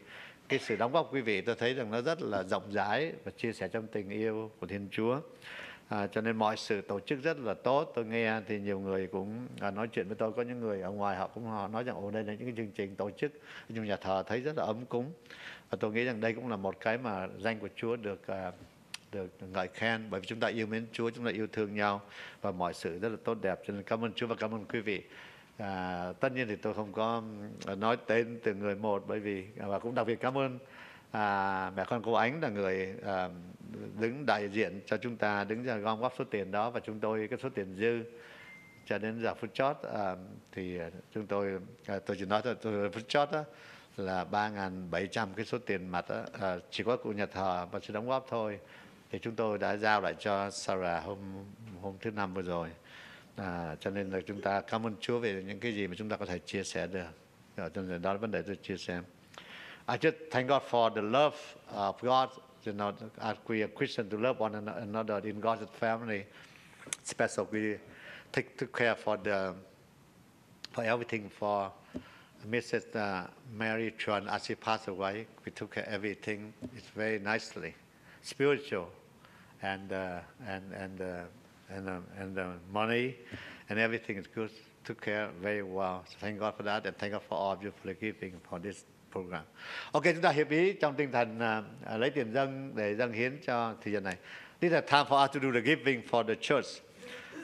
cái sự đóng góp quý vị tôi thấy rằng nó rất là rộng rãi và chia sẻ trong tình yêu của Thiên Chúa. À, cho nên mọi sự tổ chức rất là tốt. Tôi nghe thì nhiều người cũng à, nói chuyện với tôi có những người ở ngoài họ cũng họ nói rằng ồ đây là những cái chương trình tổ chức trong nhà thờ thấy rất là ấm cúng. Và tôi nghĩ rằng đây cũng là một cái mà danh của Chúa được à, được ngợi khen bởi vì chúng ta yêu mến Chúa, chúng ta yêu thương nhau và mọi sự rất là tốt đẹp. Cho nên cảm ơn Chúa và cảm ơn quý vị. À, tất nhiên thì tôi không có à, nói tên từ người một bởi vì à, và cũng đặc biệt cảm ơn à, mẹ con cô ánh là người à, đứng đại diện cho chúng ta đứng ra gom góp số tiền đó và chúng tôi cái số tiền dư cho đến giờ phút chót à, thì chúng tôi à, tôi chỉ nói thôi tôi phút chót đó là ba ngàn bảy trăm cái số tiền mặt đó, à, chỉ có cụ nhà thờ và sự đóng góp thôi thì chúng tôi đã giao lại cho Sarah hôm hôm thứ năm vừa rồi. À, cho nên là chúng ta cảm ơn Chúa về những cái gì mà chúng ta có thể chia sẻ được. À, cho đó là vấn đề tôi chia sẻ. I just thank God for the love of God. You know as we are Christian to love one another in God's family. Especially we take took care for the for everything for Mrs. Uh, Mary Chuan as she passed away we took care everything. It's very nicely spiritual. And uh, and and uh, and uh, and uh, money and everything is good. Took care very well. So thank God for that and thank God for all of you for the giving for this program. Ok, chúng ta hiệp ý trong tinh thần uh, lấy tiền dân để dâng hiến cho thời gian này. This is time for us to do the giving for the church.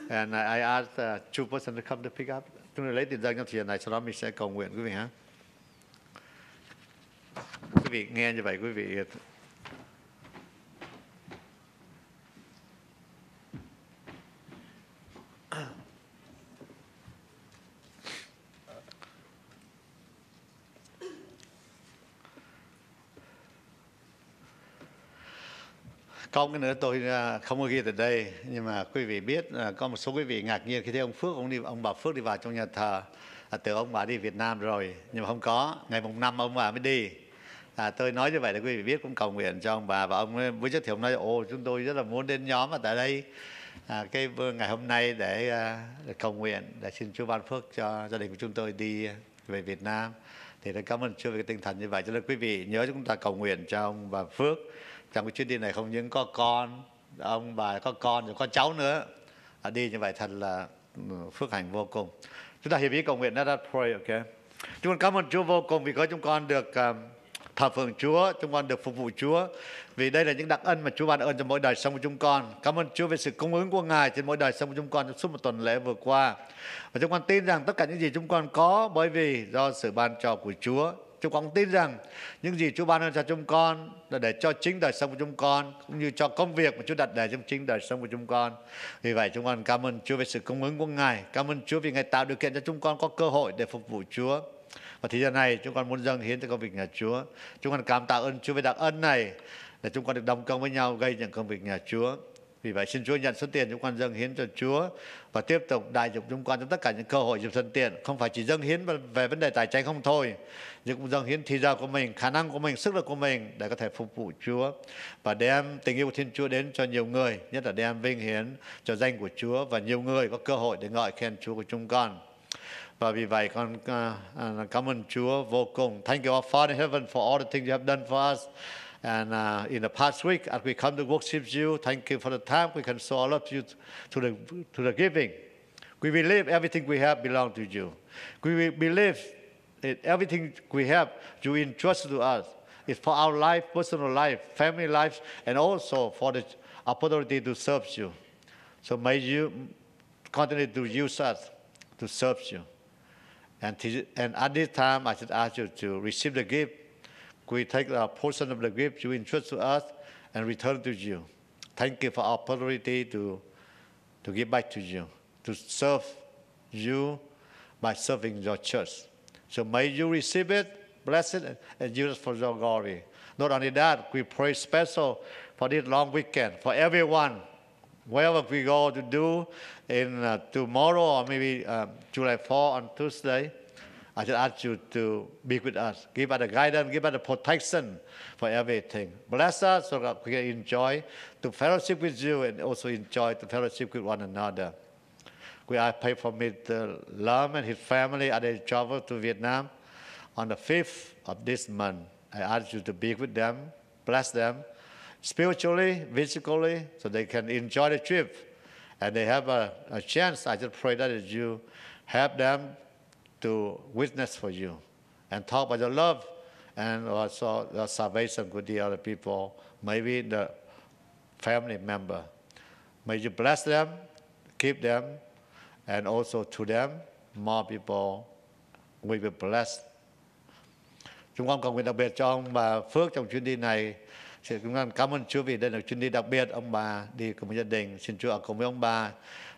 And I, asked uh, two persons to come to pick up. Chúng ta lấy tiền dân trong thời gian này, sau đó mình sẽ cầu nguyện quý vị ha. Quý vị nghe như vậy, quý vị có cái nữa tôi à, không có ghi từ đây nhưng mà quý vị biết à, có một số quý vị ngạc nhiên khi thấy ông Phước ông đi ông bà Phước đi vào trong nhà thờ. À, tưởng ông bà đi Việt Nam rồi nhưng mà không có. Ngày mùng năm ông bà mới đi. À, tôi nói như vậy để quý vị biết cũng cầu nguyện cho ông bà và ông với giới thiệu ông nói ô chúng tôi rất là muốn đến nhóm ở tại đây. À, cái ngày hôm nay để, à, để cầu nguyện để xin Chúa ban phước cho gia đình của chúng tôi đi về Việt Nam. Thì tôi cảm ơn Chúa về cái tinh thần như vậy. Cho nên quý vị nhớ chúng ta cầu nguyện cho ông bà Phước trong cái chuyến đi này không những có con ông bà có con rồi có cháu nữa à, đi như vậy thật là ừ, phước hạnh vô cùng chúng ta hiệp ý cầu nguyện let us pray ok chúng con cảm ơn Chúa vô cùng vì có chúng con được um, thờ phượng Chúa, chúng con được phục vụ Chúa. Vì đây là những đặc ân mà Chúa ban ơn cho mỗi đời sống của chúng con. Cảm ơn Chúa về sự cung ứng của Ngài trên mỗi đời sống của chúng con trong suốt một tuần lễ vừa qua. Và chúng con tin rằng tất cả những gì chúng con có bởi vì do sự ban cho của Chúa. Chúng con tin rằng những gì Chúa ban ơn cho chúng con là để cho chính đời sống của chúng con, cũng như cho công việc mà Chúa đặt để trong chính đời sống của chúng con. Vì vậy, chúng con cảm ơn Chúa về sự cung ứng của Ngài. Cảm ơn Chúa vì Ngài tạo điều kiện cho chúng con có cơ hội để phục vụ Chúa. Và thì giờ này, chúng con muốn dâng hiến cho công việc nhà Chúa. Chúng con cảm tạ ơn Chúa về đặc ân này, để chúng con được đồng công với nhau gây những công việc nhà Chúa. Vì vậy xin Chúa nhận số tiền chúng con dâng hiến cho Chúa và tiếp tục đại dụng chúng con trong tất cả những cơ hội dùng thân tiện. Không phải chỉ dâng hiến về vấn đề tài chính không thôi, nhưng cũng dâng hiến thì giờ của mình, khả năng của mình, sức lực của mình để có thể phục vụ Chúa và đem tình yêu của Thiên Chúa đến cho nhiều người, nhất là đem vinh hiến cho danh của Chúa và nhiều người có cơ hội để ngợi khen Chúa của chúng con. Và vì vậy con uh, cảm ơn Chúa vô cùng. Thank you, our Father in heaven, for all the things you have done for us. And uh, in the past week, as we come to worship you, thank you for the time we can show all of you to the, to the giving. We believe everything we have belongs to you. We believe that everything we have, you entrust to us. It's for our life, personal life, family life, and also for the opportunity to serve you. So may you continue to use us to serve you. And, and at this time, I should ask you to receive the gift. We take a portion of the gift you entrust to us and return to you. Thank you for our opportunity to, to give back to you, to serve you by serving your church. So may you receive it, bless it, and use it for your glory. Not only that, we pray special for this long weekend, for everyone wherever we go to do in uh, tomorrow or maybe uh, July 4 on Tuesday, I just ask you to be with us, give us the guidance, give us the protection for everything. Bless us so that we can enjoy to fellowship with you and also enjoy the fellowship with one another. We I pray for Mr. Lam and his family as they travel to Vietnam on the 5th of this month. I ask you to be with them, bless them spiritually, physically, so they can enjoy the trip. And they have a, a chance. I just pray that you help them to witness for you and talk about your love and also the salvation with the other people, maybe the family member. May you bless them, keep them, and also to them, more people will be blessed. Chúng con cầu nguyện đặc biệt cho ông bà Phước trong chuyến đi này. Xin chúng con cảm ơn Chúa vì đây là chuyến đi đặc biệt. Ông bà đi cùng với gia đình. Xin Chúa ở cùng với ông bà,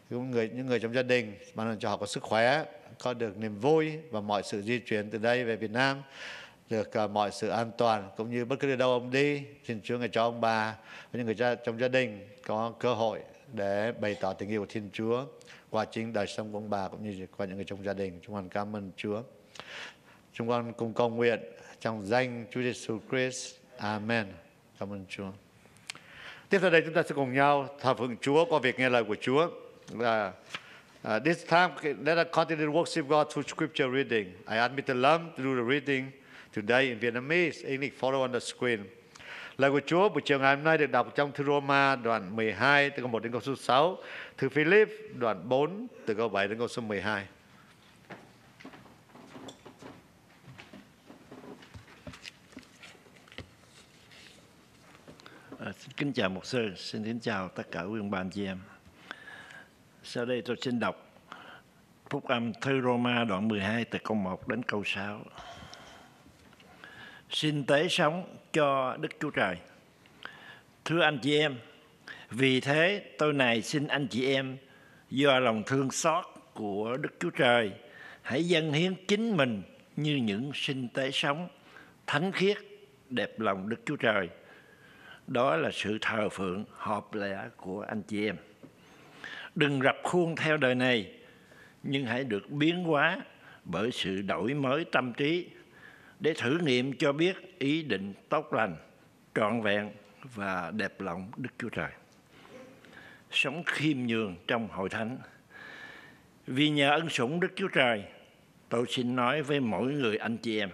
những người, những người trong gia đình, ban cho họ có sức khỏe, có được niềm vui và mọi sự di chuyển từ đây về Việt Nam được uh, mọi sự an toàn cũng như bất cứ nơi đâu ông đi xin Chúa ngài cho ông bà và những người cha, trong gia đình có cơ hội để bày tỏ tình yêu của Thiên Chúa qua chính đời sống của ông bà cũng như qua những người trong gia đình. Chúng con cảm ơn Chúa. Chúng con cùng cầu nguyện trong danh Chúa Giêsu Christ. Amen. Cảm ơn Chúa. Tiếp theo đây chúng ta sẽ cùng nhau thờ phượng Chúa qua việc nghe lời của Chúa. Là Uh, this time, let us continue to worship God through scripture reading. I ask Mr. Lam to do the reading today in Vietnamese. English follow on the screen. Lời của Chúa buổi chiều ngày hôm nay được đọc trong thư Roma đoạn 12 từ câu 1 đến câu số 6, thư Philip đoạn 4 từ câu 7 đến câu số 12. À, xin kính chào mục sư, xin kính chào tất cả quý ông bà anh chị em. Sau đây tôi xin đọc phúc âm thư Roma đoạn 12 từ câu 1 đến câu 6. Xin tế sống cho Đức Chúa Trời. Thưa anh chị em, vì thế tôi này xin anh chị em do lòng thương xót của Đức Chúa Trời hãy dâng hiến chính mình như những sinh tế sống thánh khiết đẹp lòng Đức Chúa Trời. Đó là sự thờ phượng hợp lẽ của anh chị em đừng rập khuôn theo đời này, nhưng hãy được biến hóa bởi sự đổi mới tâm trí để thử nghiệm cho biết ý định tốt lành, trọn vẹn và đẹp lòng đức chúa trời. Sống khiêm nhường trong hội thánh. Vì nhờ ân sủng đức chúa trời, tôi xin nói với mỗi người anh chị em,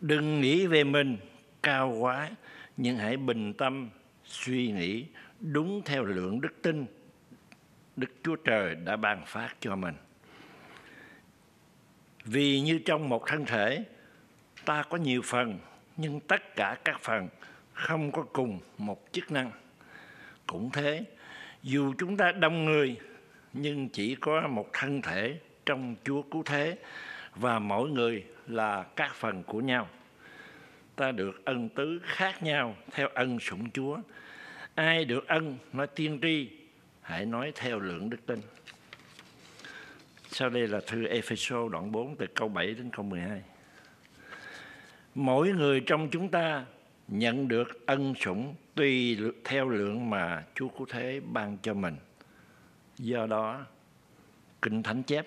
đừng nghĩ về mình cao quá, nhưng hãy bình tâm suy nghĩ đúng theo lượng đức tin Đức Chúa Trời đã ban phát cho mình. Vì như trong một thân thể, ta có nhiều phần, nhưng tất cả các phần không có cùng một chức năng. Cũng thế, dù chúng ta đông người, nhưng chỉ có một thân thể trong Chúa Cứu Thế và mỗi người là các phần của nhau. Ta được ân tứ khác nhau theo ân sủng Chúa. Ai được ân nói tiên tri hãy nói theo lượng đức tin. Sau đây là thư Epheso đoạn 4 từ câu 7 đến câu 12. Mỗi người trong chúng ta nhận được ân sủng tùy theo lượng mà Chúa Cứu Thế ban cho mình. Do đó, Kinh Thánh chép,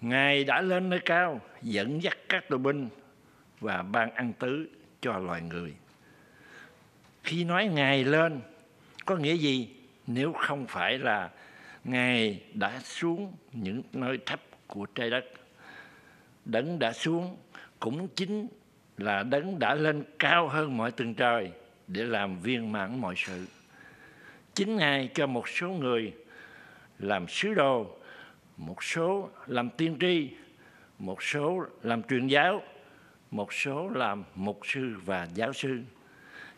Ngài đã lên nơi cao, dẫn dắt các tù binh và ban ăn tứ cho loài người. Khi nói Ngài lên, có nghĩa gì? Nếu không phải là Ngài đã xuống những nơi thấp của trái đất. Đấng đã xuống cũng chính là đấng đã lên cao hơn mọi tầng trời để làm viên mãn mọi sự. Chính Ngài cho một số người làm sứ đồ, một số làm tiên tri, một số làm truyền giáo, một số làm mục sư và giáo sư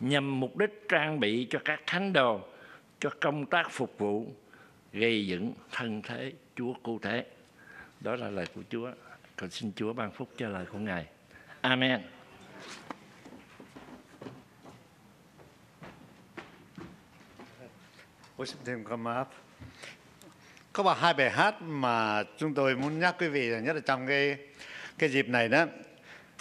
nhằm mục đích trang bị cho các thánh đồ cho công tác phục vụ gây dựng thân thế, Chúa cụ thể. Đó là lời của Chúa. Còn xin Chúa ban phúc cho lời của Ngài. Amen. Xin thêm come up. Có vào hai bài hát mà chúng tôi muốn nhắc quý vị nhất là trong cái cái dịp này đó.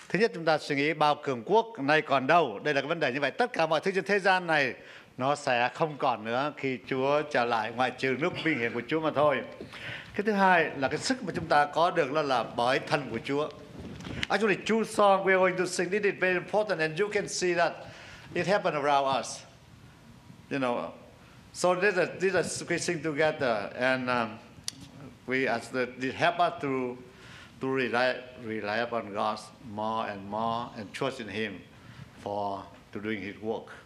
Thứ nhất, chúng ta suy nghĩ bao cường quốc nay còn đâu. Đây là cái vấn đề như vậy. Tất cả mọi thứ trên thế gian này nó sẽ không còn nữa khi Chúa trở lại ngoài trừ nước vinh hiển của Chúa mà thôi. Cái thứ hai là cái sức mà chúng ta có được đó là bởi thần của Chúa. Actually, two songs we're going to sing This is very important and you can see that it happened around us. You know, so this is this is we sing together and um, we as the it help us to to rely rely upon God more and more and trust in Him for to doing His work.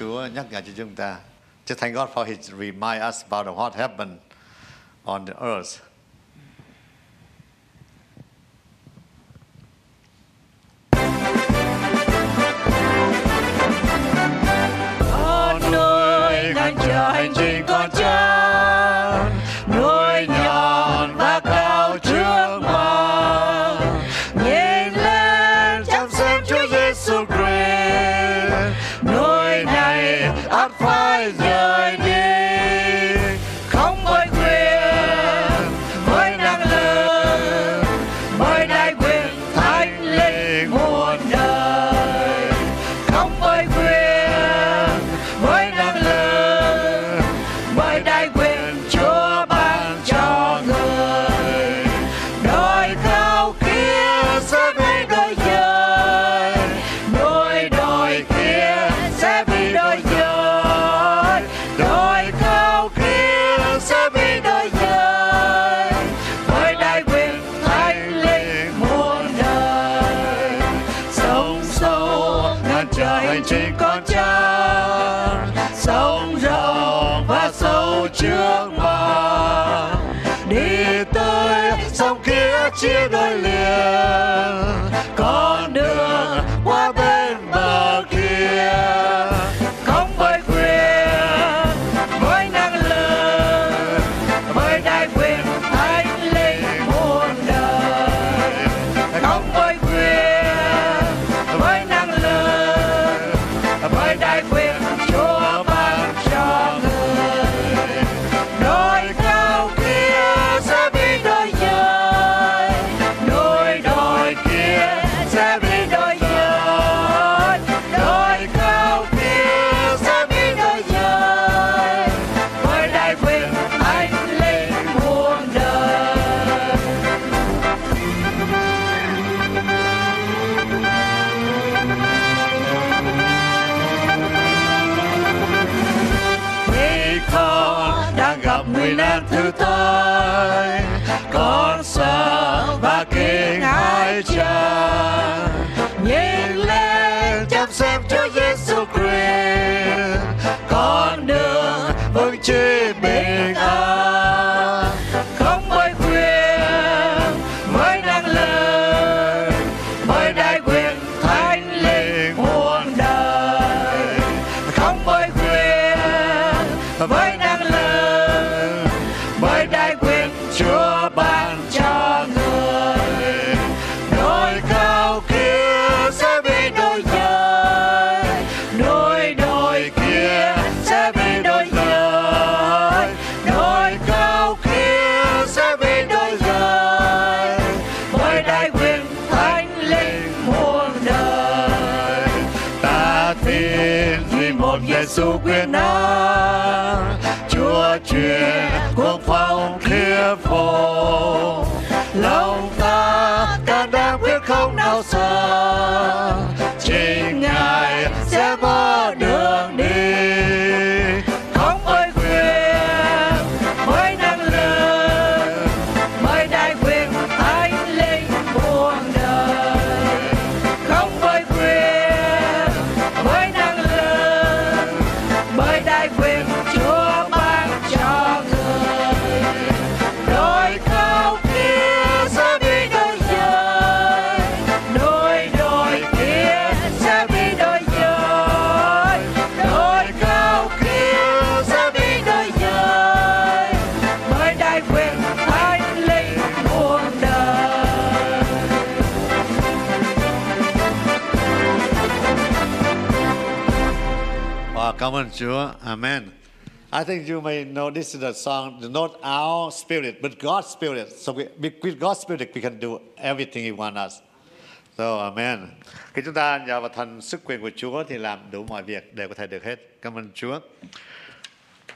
Chúa nhắc nhở cho chúng ta. Just thank God for His remind us about what happened on the earth Giêsu Chúa. Amen. I think you may know this is a song, not our spirit, but God's spirit. So we, with God's spirit, we can do everything He wants us. So, amen. Khi chúng ta nhờ vào thần sức quyền của Chúa thì làm đủ mọi việc để có thể được hết. Cảm ơn Chúa.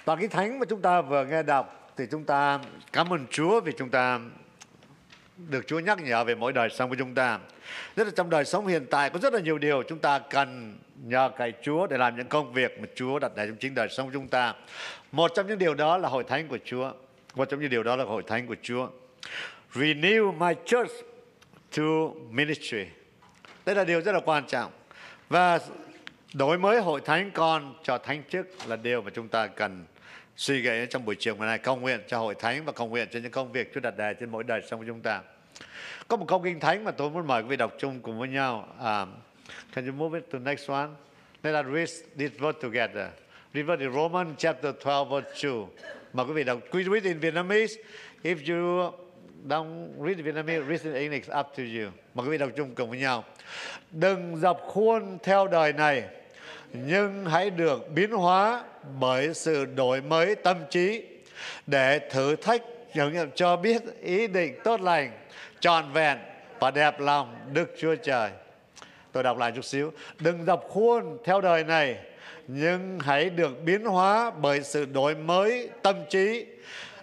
Và cái thánh mà chúng ta vừa nghe đọc thì chúng ta cảm ơn Chúa vì chúng ta được Chúa nhắc nhở về mỗi đời sống của chúng ta. Rất là trong đời sống hiện tại có rất là nhiều điều chúng ta cần nhờ cậy Chúa để làm những công việc mà Chúa đặt để trong chính đời sống của chúng ta. Một trong những điều đó là hội thánh của Chúa. Một trong những điều đó là hội thánh của Chúa. Renew my church to ministry. Đây là điều rất là quan trọng. Và đổi mới hội thánh con cho thánh chức là điều mà chúng ta cần suy nghĩ trong buổi chiều ngày nay cầu nguyện cho hội thánh và cầu nguyện cho những công việc Chúa đặt đề trên mỗi đời sống của chúng ta. Có một câu kinh thánh mà tôi muốn mời quý vị đọc chung cùng với nhau. À, can you move it to next one? Let us read this verse together. Read verse in Romans chapter 12 verse 2. Mà quý vị đọc. We read in Vietnamese. If you don't read Vietnamese, read in English, up to you. Mà quý vị đọc chung cùng với nhau. Đừng dập khuôn theo đời này, nhưng hãy được biến hóa bởi sự đổi mới tâm trí để thử thách những nghiệm cho biết ý định tốt lành, trọn vẹn và đẹp lòng Đức Chúa Trời. Tôi đọc lại chút xíu. Đừng dập khuôn theo đời này, nhưng hãy được biến hóa bởi sự đổi mới tâm trí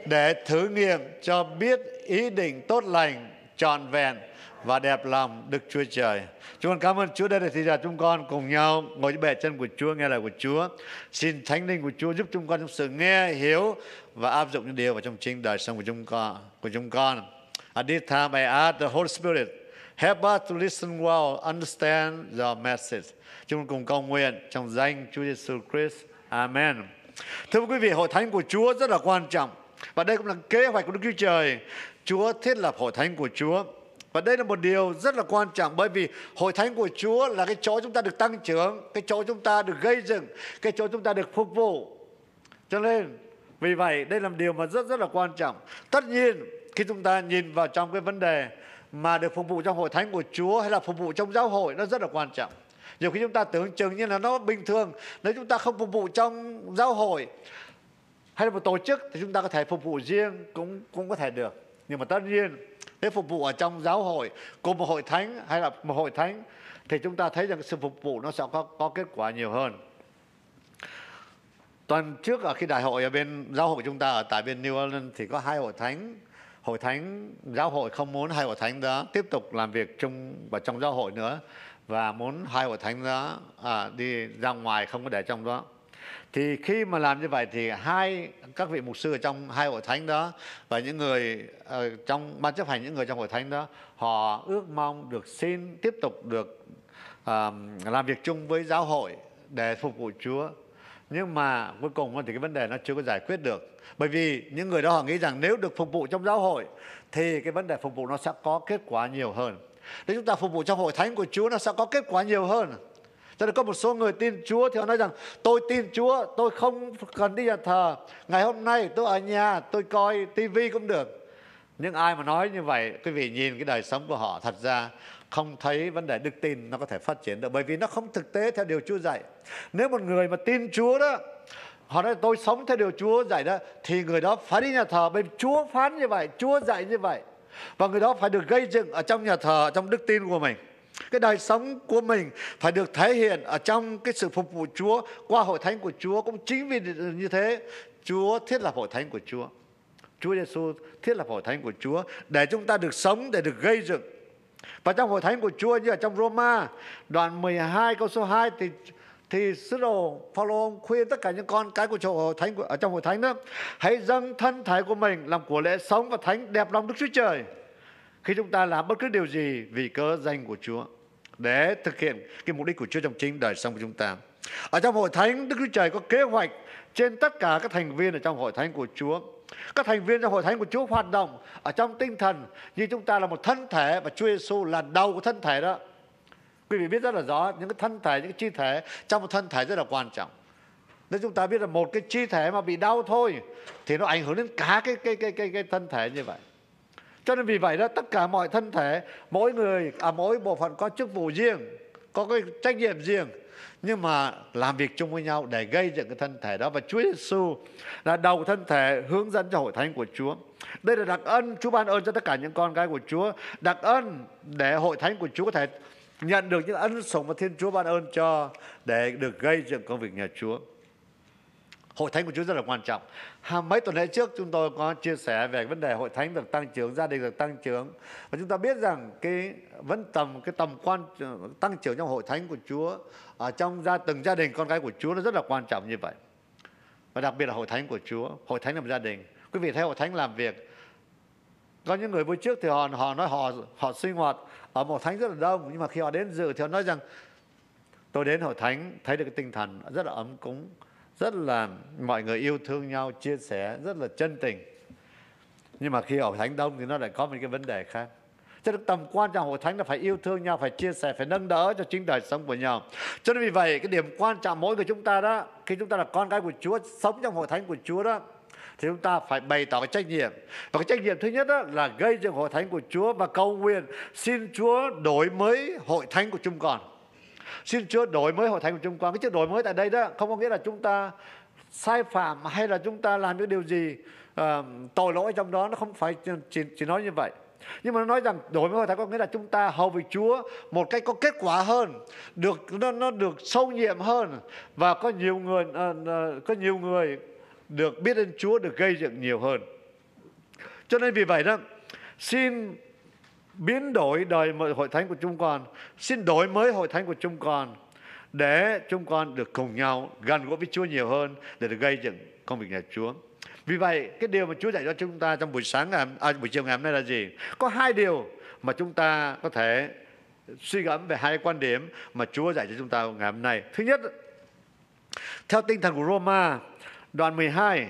để thử nghiệm cho biết ý định tốt lành, trọn vẹn và đẹp lòng Đức Chúa Trời. Chúng con cảm ơn Chúa đây là thì giờ chúng con cùng nhau ngồi dưới bệ chân của Chúa nghe lời của Chúa. Xin Thánh Linh của Chúa giúp chúng con trong sự nghe, hiểu và áp dụng những điều vào trong chính đời sống của chúng con. Của chúng con. At this time I ask the Holy Spirit help us to listen well, understand the message. Chúng cùng cầu nguyện trong danh Chúa Giêsu Christ. Amen. Thưa quý vị, hội thánh của Chúa rất là quan trọng. Và đây cũng là kế hoạch của Đức Chúa Trời. Chúa thiết lập hội thánh của Chúa. Và đây là một điều rất là quan trọng bởi vì hội thánh của Chúa là cái chỗ chúng ta được tăng trưởng, cái chỗ chúng ta được gây dựng, cái chỗ chúng ta được phục vụ. Cho nên vì vậy đây là một điều mà rất rất là quan trọng. Tất nhiên khi chúng ta nhìn vào trong cái vấn đề mà được phục vụ trong hội thánh của Chúa hay là phục vụ trong giáo hội, nó rất là quan trọng. Nhiều khi chúng ta tưởng chừng như là nó bình thường, nếu chúng ta không phục vụ trong giáo hội hay là một tổ chức thì chúng ta có thể phục vụ riêng, cũng cũng có thể được. Nhưng mà tất nhiên nếu phục vụ ở trong giáo hội của một hội thánh hay là một hội thánh thì chúng ta thấy rằng sự phục vụ nó sẽ có có kết quả nhiều hơn. Tuần trước ở khi đại hội ở bên, giáo hội chúng ta ở tại bên New Orleans thì có hai hội thánh hội thánh giáo hội không muốn hai hội thánh đó tiếp tục làm việc chung và trong giáo hội nữa và muốn hai hội thánh đó à, đi ra ngoài không có để trong đó. Thì khi mà làm như vậy thì hai các vị mục sư ở trong hai hội thánh đó và những người uh, trong ban chấp hành những người trong hội thánh đó họ ước mong được xin tiếp tục được uh, làm việc chung với giáo hội để phục vụ Chúa nhưng mà cuối cùng thì cái vấn đề nó chưa có giải quyết được bởi vì những người đó họ nghĩ rằng nếu được phục vụ trong giáo hội thì cái vấn đề phục vụ nó sẽ có kết quả nhiều hơn nếu chúng ta phục vụ trong hội thánh của Chúa nó sẽ có kết quả nhiều hơn cho nên có một số người tin Chúa thì họ nói rằng tôi tin Chúa, tôi không cần đi nhà thờ. Ngày hôm nay tôi ở nhà, tôi coi tivi cũng được. Nhưng ai mà nói như vậy, quý vị nhìn cái đời sống của họ thật ra không thấy vấn đề đức tin nó có thể phát triển được bởi vì nó không thực tế theo điều Chúa dạy. Nếu một người mà tin Chúa đó họ nói tôi sống theo điều Chúa dạy đó thì người đó phải đi nhà thờ bởi Chúa phán như vậy, Chúa dạy như vậy. Và người đó phải được gây dựng ở trong nhà thờ, trong đức tin của mình. cái đời sống của mình phải được thể hiện ở trong cái sự phục vụ Chúa qua hội thánh của Chúa cũng chính vì như thế Chúa thiết lập hội thánh của Chúa Chúa Giêsu thiết lập hội thánh của Chúa để chúng ta được sống để được gây dựng và trong hội thánh của Chúa như ở trong Roma đoạn 12 câu số 2 thì thì sứ đồ Phaolô khuyên tất cả những con cái của chỗ hội thánh của, ở trong hội thánh đó hãy dâng thân thể của mình làm của lễ sống và thánh đẹp lòng Đức Chúa Trời khi chúng ta làm bất cứ điều gì vì cớ danh của Chúa để thực hiện cái mục đích của Chúa trong chính đời sống của chúng ta. Ở trong hội thánh, Đức Chúa Trời có kế hoạch trên tất cả các thành viên ở trong hội thánh của Chúa. Các thành viên trong hội thánh của Chúa hoạt động ở trong tinh thần như chúng ta là một thân thể và Chúa Giêsu là đầu của thân thể đó. Quý vị biết rất là rõ những cái thân thể, những cái chi thể trong một thân thể rất là quan trọng. Nếu chúng ta biết là một cái chi thể mà bị đau thôi thì nó ảnh hưởng đến cả cái cái cái cái cái thân thể như vậy. Cho nên vì vậy đó tất cả mọi thân thể, mỗi người, à mỗi bộ phận có chức vụ riêng, có cái trách nhiệm riêng nhưng mà làm việc chung với nhau để gây dựng cái thân thể đó và Chúa Giêsu là đầu thân thể hướng dẫn cho hội thánh của Chúa. Đây là đặc ân Chúa ban ơn cho tất cả những con cái của Chúa, đặc ân để hội thánh của Chúa có thể nhận được những ân sủng mà Thiên Chúa ban ơn cho để được gây dựng công việc nhà Chúa. Hội thánh của Chúa rất là quan trọng. Hai mấy tuần lễ trước chúng tôi có chia sẻ về vấn đề hội thánh được tăng trưởng, gia đình được tăng trưởng. Và chúng ta biết rằng cái vẫn tầm cái tầm quan tăng trưởng trong hội thánh của Chúa ở trong gia từng gia đình con cái của Chúa nó rất là quan trọng như vậy. Và đặc biệt là hội thánh của Chúa, hội thánh là một gia đình. Quý vị thấy hội thánh làm việc có những người vui trước thì họ họ nói họ họ sinh hoạt ở một thánh rất là đông nhưng mà khi họ đến dự thì họ nói rằng tôi đến hội thánh thấy được cái tinh thần rất là ấm cúng rất là mọi người yêu thương nhau, chia sẻ, rất là chân tình. Nhưng mà khi hội thánh đông thì nó lại có một cái vấn đề khác. Cho nên tầm quan trọng hội thánh là phải yêu thương nhau, phải chia sẻ, phải nâng đỡ cho chính đời sống của nhau. Cho nên vì vậy, cái điểm quan trọng mỗi người chúng ta đó, khi chúng ta là con cái của Chúa, sống trong hội thánh của Chúa đó, thì chúng ta phải bày tỏ cái trách nhiệm. Và cái trách nhiệm thứ nhất đó là gây dựng hội thánh của Chúa và cầu nguyện xin Chúa đổi mới hội thánh của chúng con. Xin Chúa đổi mới hội thánh của chúng con. Cái chữ đổi mới tại đây đó không có nghĩa là chúng ta sai phạm hay là chúng ta làm những điều gì uh, tội lỗi trong đó nó không phải chỉ, chỉ nói như vậy. Nhưng mà nó nói rằng đổi mới hội thánh có nghĩa là chúng ta hầu việc Chúa một cách có kết quả hơn, được nó nó được sâu nhiệm hơn và có nhiều người uh, uh, có nhiều người được biết đến Chúa được gây dựng nhiều hơn. Cho nên vì vậy đó xin biến đổi đời hội thánh của chúng con xin đổi mới hội thánh của chúng con để chúng con được cùng nhau gần gũi với Chúa nhiều hơn để được gây dựng công việc nhà Chúa. Vì vậy, cái điều mà Chúa dạy cho chúng ta trong buổi sáng ngày à, buổi chiều ngày hôm nay là gì? Có hai điều mà chúng ta có thể suy gẫm về hai quan điểm mà Chúa dạy cho chúng ta ngày hôm nay. Thứ nhất, theo tinh thần của Roma đoạn 12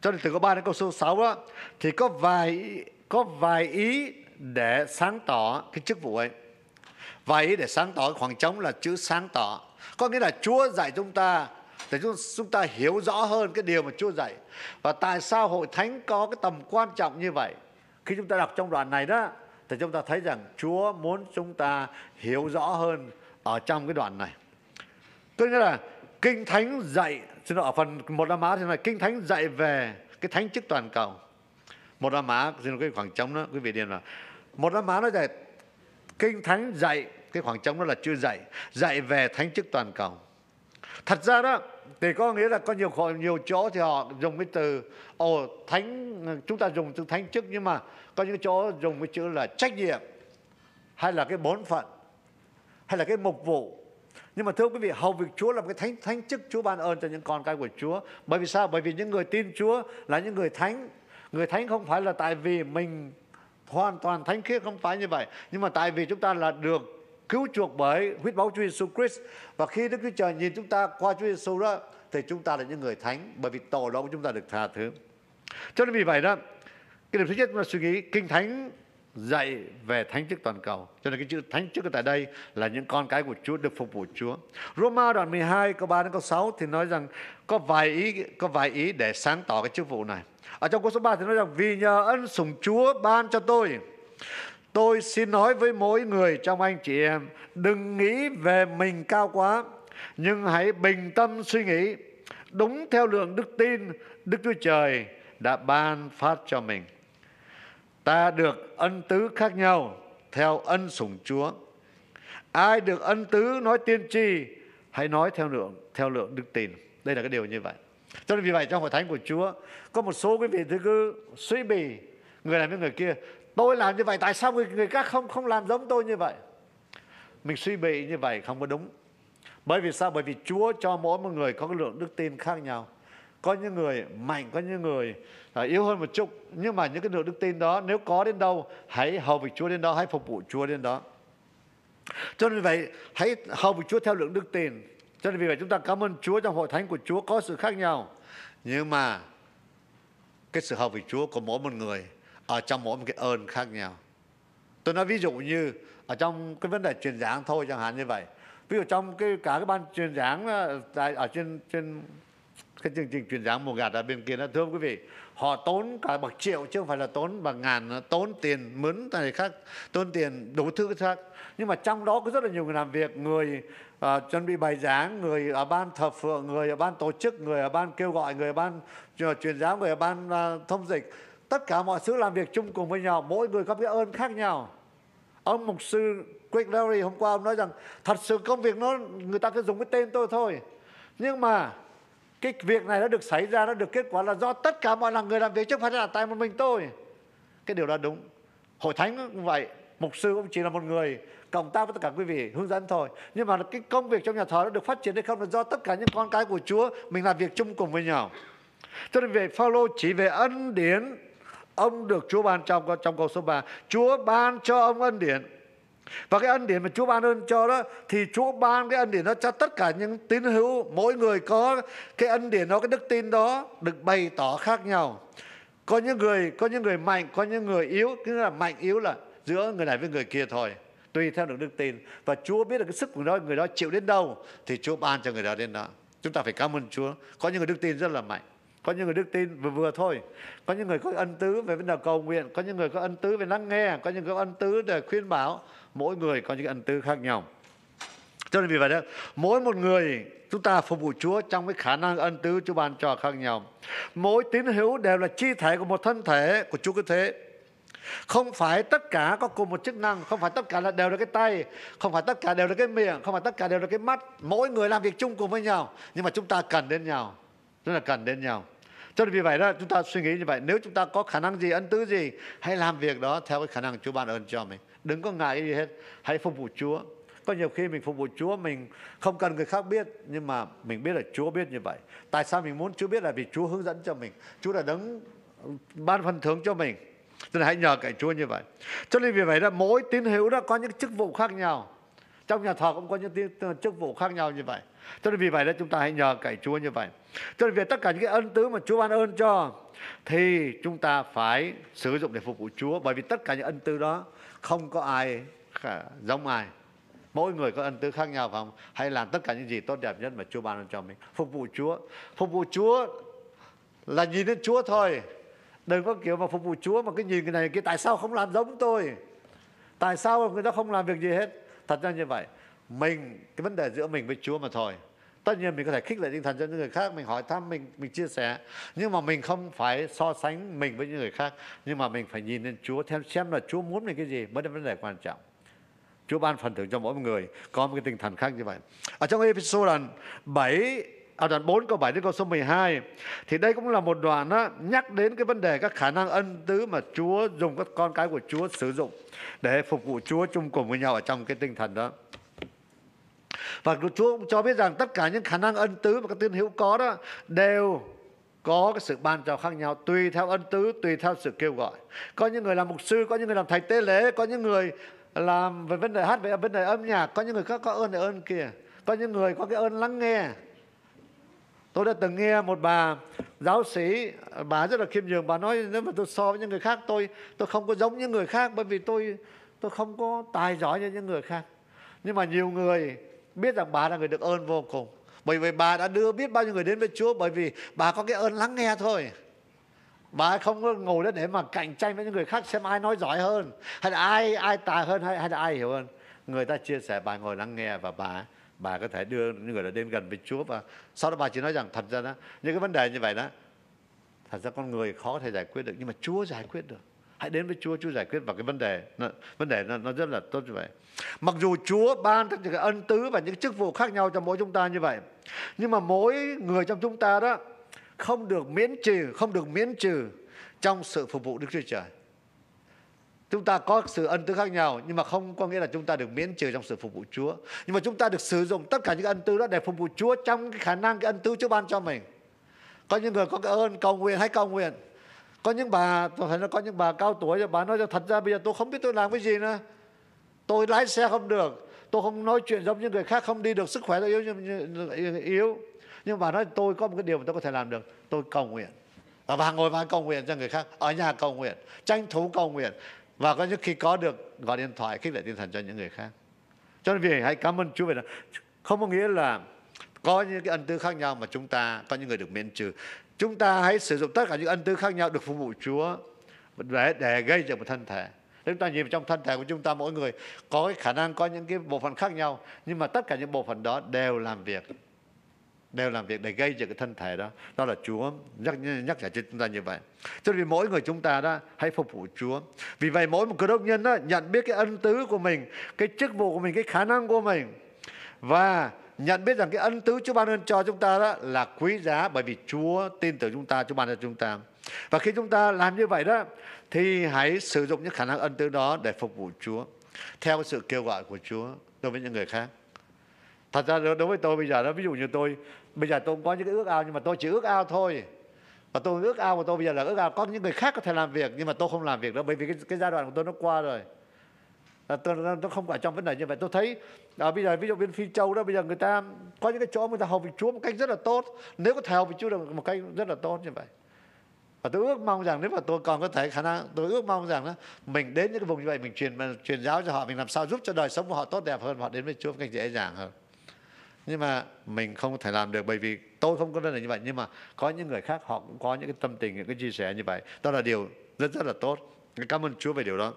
cho đến từ câu 3 đến câu số 6 đó thì có vài có vài ý để sáng tỏ cái chức vụ ấy. Vậy để sáng tỏ khoảng trống là chữ sáng tỏ. Có nghĩa là Chúa dạy chúng ta để chúng, chúng ta hiểu rõ hơn cái điều mà Chúa dạy. Và tại sao hội thánh có cái tầm quan trọng như vậy? Khi chúng ta đọc trong đoạn này đó thì chúng ta thấy rằng Chúa muốn chúng ta hiểu rõ hơn ở trong cái đoạn này. Có nghĩa là Kinh Thánh dạy, xin lỗi, ở phần một La Mã thì là Kinh Thánh dạy về cái thánh chức toàn cầu. Một đám má xin cái khoảng trống đó, quý vị điền vào. Một đám má nói dạy Kinh Thánh dạy, cái khoảng trống đó là chưa dạy, dạy về thánh chức toàn cầu. Thật ra đó, thì có nghĩa là có nhiều nhiều chỗ thì họ dùng cái từ ồ thánh chúng ta dùng từ thánh chức nhưng mà có những chỗ dùng cái chữ là trách nhiệm hay là cái bổn phận hay là cái mục vụ nhưng mà thưa quý vị hầu việc Chúa là một cái thánh thánh chức Chúa ban ơn cho những con cái của Chúa bởi vì sao bởi vì những người tin Chúa là những người thánh người thánh không phải là tại vì mình hoàn toàn thánh khiết, không phải như vậy nhưng mà tại vì chúng ta là được cứu chuộc bởi huyết máu Chúa Giêsu Christ và khi Đức Chúa Trời nhìn chúng ta qua Chúa Giêsu đó, thì chúng ta là những người thánh, bởi vì tội lỗi của chúng ta được tha thứ cho nên vì vậy đó, cái điểm thứ nhất là suy nghĩ, kinh thánh dạy về thánh chức toàn cầu. Cho nên cái chữ thánh chức ở tại đây là những con cái của Chúa, được phục vụ Chúa. Roma đoạn 12 câu 3 đến câu 6 thì nói rằng có vài ý, có vài ý để sáng tỏ cái chức vụ này. Ở trong câu số 3 thì nói rằng, vì nhờ ân sủng Chúa ban cho tôi Tôi xin nói với mỗi người trong anh chị em, Đừng nghĩ về mình cao quá, Nhưng hãy bình tâm suy nghĩ. Đúng theo lượng đức tin Đức Chúa Trời đã ban phát cho mình. Ta được ân tứ khác nhau Theo ân sủng Chúa. Ai được ân tứ nói tiên tri, hãy nói theo lượng theo lượng đức tin. Đây là cái điều như vậy cho nên vì vậy trong hội thánh của Chúa có một số quý vị thứ cứ suy bì người này với người kia tôi làm như vậy tại sao người, người khác không không làm giống tôi như vậy? Mình suy bì như vậy không có đúng. Bởi vì sao? Bởi vì Chúa cho mỗi một người có cái lượng đức tin khác nhau. Có những người mạnh có những người à, yếu hơn một chút nhưng mà những cái lượng đức tin đó nếu có đến đâu hãy hầu việc Chúa đến đó hãy phục vụ Chúa đến đó. Cho nên vậy hãy hầu việc Chúa theo lượng đức tin cho nên vì vậy chúng ta cảm ơn Chúa trong hội thánh của Chúa có sự khác nhau. Nhưng mà cái sự hầu việc Chúa của mỗi một người ở trong mỗi một cái ơn khác nhau. Tôi nói ví dụ như ở trong cái vấn đề truyền giảng thôi chẳng hạn như vậy. Ví dụ trong cái cả cái ban truyền giảng ờ, tại ở trên trên cái chương trình truyền giảng mùa gạt ở bên kia đó, thưa quý vị, họ tốn cả bậc triệu chứ không phải là tốn bằng ngàn, tốn tiền mướn này khác, tốn tiền đủ thứ khác nhưng mà trong đó có rất là nhiều người làm việc người uh, chuẩn bị bài giảng người ở ban thờ phượng người ở ban tổ chức người ở ban kêu gọi người ở ban ờ, truyền giáo người ở ban uh, thông dịch. Tất cả mọi thứ làm việc chung cùng với nhau mỗi người có cái ơn khác nhau. Ông mục sư Quick Larry hôm qua ông nói rằng thật sự công việc nó người ta cứ dùng cái tên tôi thôi. Nhưng mà cái việc này nó được xảy ra nó được kết quả là do tất cả mọi người làm việc chứ không phải là tại một mình tôi. Cái điều đó đúng. Hội thánh cũng vậy. Mục sư cũng chỉ là một người cộng tác với tất cả quý vị, hướng dẫn thôi. Nhưng mà cái công việc trong nhà thờ nó được phát triển hay không là do tất cả những con cái của Chúa, mình làm việc chung cùng với nhau. Cho nên về Phaolô chỉ về ân điển, ông được Chúa ban trong trong câu số 3 Chúa ban cho ông ân điển. Và cái ân điển mà Chúa ban ơn cho đó, thì Chúa ban cái ân điển đó cho tất cả những tín hữu. Mỗi người có cái ân điển đó, cái đức tin đó được bày tỏ khác nhau. Có những người, có những người mạnh, có những người yếu. Cứ là mạnh yếu là giữa người này với người kia thôi tùy theo được đức tin. Và Chúa biết được cái sức của nó, người đó chịu đến đâu, thì Chúa ban cho người đó đến đó. Chúng ta phải cảm ơn Chúa. Có những người đức tin rất là mạnh. Có những người đức tin vừa vừa thôi. Có những người có ân tứ về vấn đề cầu nguyện. Có những người có ân tứ về lắng nghe. Có những người có ân tứ để khuyên bảo. Mỗi người có những ân tứ khác nhau. Cho nên vì vậy đó, mỗi một người, chúng ta phục vụ Chúa trong cái khả năng ân tứ Chúa ban cho khác nhau. Mỗi tín hữu đều là chi thể của một thân thể của Chúa cứ thế không phải tất cả có cùng một chức năng, không phải tất cả là đều là cái tay, không phải tất cả đều là cái miệng, không phải tất cả đều là cái mắt. Mỗi người làm việc chung cùng với nhau, nhưng mà chúng ta cần đến nhau, rất là cần đến nhau. Cho nên vì vậy đó, chúng ta suy nghĩ như vậy. Nếu chúng ta có khả năng gì, ân tứ gì, hãy làm việc đó theo cái khả năng Chúa ban ơn cho mình. Đừng có ngại gì hết, hãy phục vụ Chúa. Có nhiều khi mình phục vụ Chúa, mình không cần người khác biết, nhưng mà mình biết là Chúa biết như vậy. Tại sao mình muốn Chúa biết là vì Chúa hướng dẫn cho mình? Chúa đã đấng ban phần thưởng cho mình cho nên hãy nhờ cậy Chúa như vậy. Cho nên vì vậy đó, mỗi tín hữu đó có những chức vụ khác nhau. Trong nhà thờ cũng có những ờ, chức vụ khác nhau như vậy. Cho nên vì vậy đó, chúng ta hãy nhờ cậy Chúa như vậy. Cho nên vì tất cả những cái ân tứ mà Chúa ban ơn cho, thì chúng ta phải sử dụng để phục vụ Chúa. Bởi vì tất cả những ân tứ đó, không có ai giống ai. Mỗi người có ân tứ khác nhau phải không? Hãy làm tất cả những gì tốt đẹp nhất mà Chúa ban cho mình. Phục vụ Chúa. Phục vụ Chúa là nhìn đến Chúa thôi đừng có kiểu mà phục vụ Chúa mà cái nhìn cái này, cái tại sao không làm giống tôi? Tại sao người ta không làm việc gì hết? Thật ra như vậy, mình, cái vấn đề giữa mình với Chúa mà thôi. Tất nhiên mình có thể khích lệ tinh thần cho những người khác, mình hỏi thăm, mình mình chia sẻ. Nhưng mà mình không phải so sánh mình với những người khác, nhưng mà mình phải nhìn lên Chúa, theo, xem là Chúa muốn mình cái gì mới là vấn đề quan trọng. Chúa ban phần thưởng cho mỗi người, có một cái tinh thần khác như vậy. Ở trong episode đoạn 7 ở đoạn 4 câu 7 đến câu số 12 thì đây cũng là một đoạn đó, nhắc đến cái vấn đề các khả năng ân tứ mà Chúa dùng các con cái của Chúa sử dụng để phục vụ Chúa chung cùng với nhau ở trong cái tinh thần đó. Và Chúa cũng cho biết rằng tất cả những khả năng ân tứ mà các tín hữu có đó đều có cái sự ban cho khác nhau tùy theo ân tứ tùy theo sự kêu gọi. Có những người làm mục sư có những người làm thầy tế lễ có những người làm về vấn đề hát về vấn đề âm nhạc có những người khác có ơn này ơn kia. Có những người có cái ơn lắng nghe tôi đã từng nghe một bà giáo sĩ bà rất là khiêm nhường bà nói nếu mà tôi so với những người khác tôi tôi không có giống những người khác bởi vì tôi tôi không có tài giỏi như những người khác. Nhưng mà nhiều người biết rằng bà là người được ơn vô cùng. Bởi vì bà đã đưa biết bao nhiêu người đến với Chúa bởi vì bà có cái ơn lắng nghe thôi. Bà không có ngồi đó để mà cạnh tranh với những người khác xem ai nói giỏi hơn hay là ai ai tài hơn hay, hay là ai hiểu hơn. Người ta chia sẻ bà ngồi lắng nghe và bà bà có thể đưa những người đó đến gần với Chúa và sau đó bà chỉ nói rằng thật ra đó những cái vấn đề như vậy đó thật ra con người khó thể giải quyết được nhưng mà Chúa giải quyết được. Hãy đến với Chúa Chúa giải quyết vào cái vấn đề nó, vấn đề nó, nó rất là tốt như vậy. Mặc dù Chúa ban tất cả cái ân tứ và những chức vụ khác nhau cho mỗi chúng ta như vậy nhưng mà mỗi người trong chúng ta đó không được miễn trừ không được miễn trừ trong sự phục vụ Đức Chúa Trời. Chúng ta có sự ân tứ khác nhau nhưng mà không có nghĩa là chúng ta được miễn trừ trong sự phục vụ Chúa. Nhưng mà chúng ta được sử dụng tất cả những ân tứ đó để phục vụ Chúa trong cái khả năng cái ân tứ Chúa ban cho mình. Có những người có cái ơn cầu nguyện hay cầu nguyện. Có những bà, tôi thấy nó có những bà cao tuổi bà nói cho thật ra bây giờ tôi không biết tôi làm cái gì nữa. Tôi lái xe không được, tôi không nói chuyện giống như người khác không đi được, sức khỏe tôi yếu như yếu. Nhưng bà nói tôi có một cái điều mà tôi có thể làm được, tôi cầu nguyện. Và bà ngồi bà cầu nguyện cho người khác, ở nhà cầu nguyện, tranh thủ cầu nguyện và có những khi có được gọi điện thoại, khích lệ tinh thần cho những người khác. Cho nên vì hãy cảm ơn Chúa về đó. Không có nghĩa là có những cái ân tứ khác nhau mà chúng ta, có những người được miễn trừ. Chúng ta hãy sử dụng tất cả những ân tứ khác nhau được phục vụ Chúa để để gây dựng một thân thể. Chúng ta nhìn trong thân thể của chúng ta, mỗi người có cái khả năng có những cái bộ phận khác nhau, nhưng mà tất cả những bộ phận đó đều làm việc đều làm việc để gây dựng cái thân thể đó. Đó là Chúa. Nhắc nhắc nhở cho chúng ta như vậy. Cho nên mỗi người chúng ta đó, hãy phục vụ Chúa. Vì vậy mỗi một cơ đốc nhân đó, nhận biết cái ân tứ của mình, cái chức vụ của mình, cái khả năng của mình. Và nhận biết rằng cái ân tứ Chúa ban ơn cho chúng ta đó là quý giá bởi vì Chúa tin tưởng chúng ta, Chúa ban cho chúng ta. Và khi chúng ta làm như vậy đó, thì hãy sử dụng những khả năng ân tứ đó để phục vụ Chúa. Theo sự kêu gọi của Chúa đối với những người khác. Thật ra đối với tôi bây giờ đó, ví dụ như tôi bây giờ tôi cũng có những cái ước ao nhưng mà tôi chỉ ước ao thôi. Và tôi ước ao của tôi bây giờ là ước ao có những người khác có thể làm việc nhưng mà tôi không làm việc đâu bởi vì cái, cái giai đoạn của tôi nó qua rồi. Là tôi, tôi không phải trong vấn đề như vậy. Tôi thấy à, bây giờ ví dụ bên phi châu đó bây giờ người ta có những cái chỗ người ta hầu vị chúa một cách rất là tốt. Nếu có thể hầu vị chúa được một cách rất là tốt như vậy. Và tôi ước mong rằng nếu mà tôi còn có thể khả năng tôi ước mong rằng đó, mình đến những cái vùng như vậy mình truyền truyền giáo cho họ mình làm sao giúp cho đời sống của họ tốt đẹp hơn họ đến với Chúa một cách dễ dàng hơn nhưng mà mình không thể làm được bởi vì tôi không có đơn là như vậy. Nhưng mà có những người khác họ cũng có những cái tâm tình, những cái chia sẻ như vậy. Đó là điều rất rất là tốt. Cảm ơn Chúa về điều đó.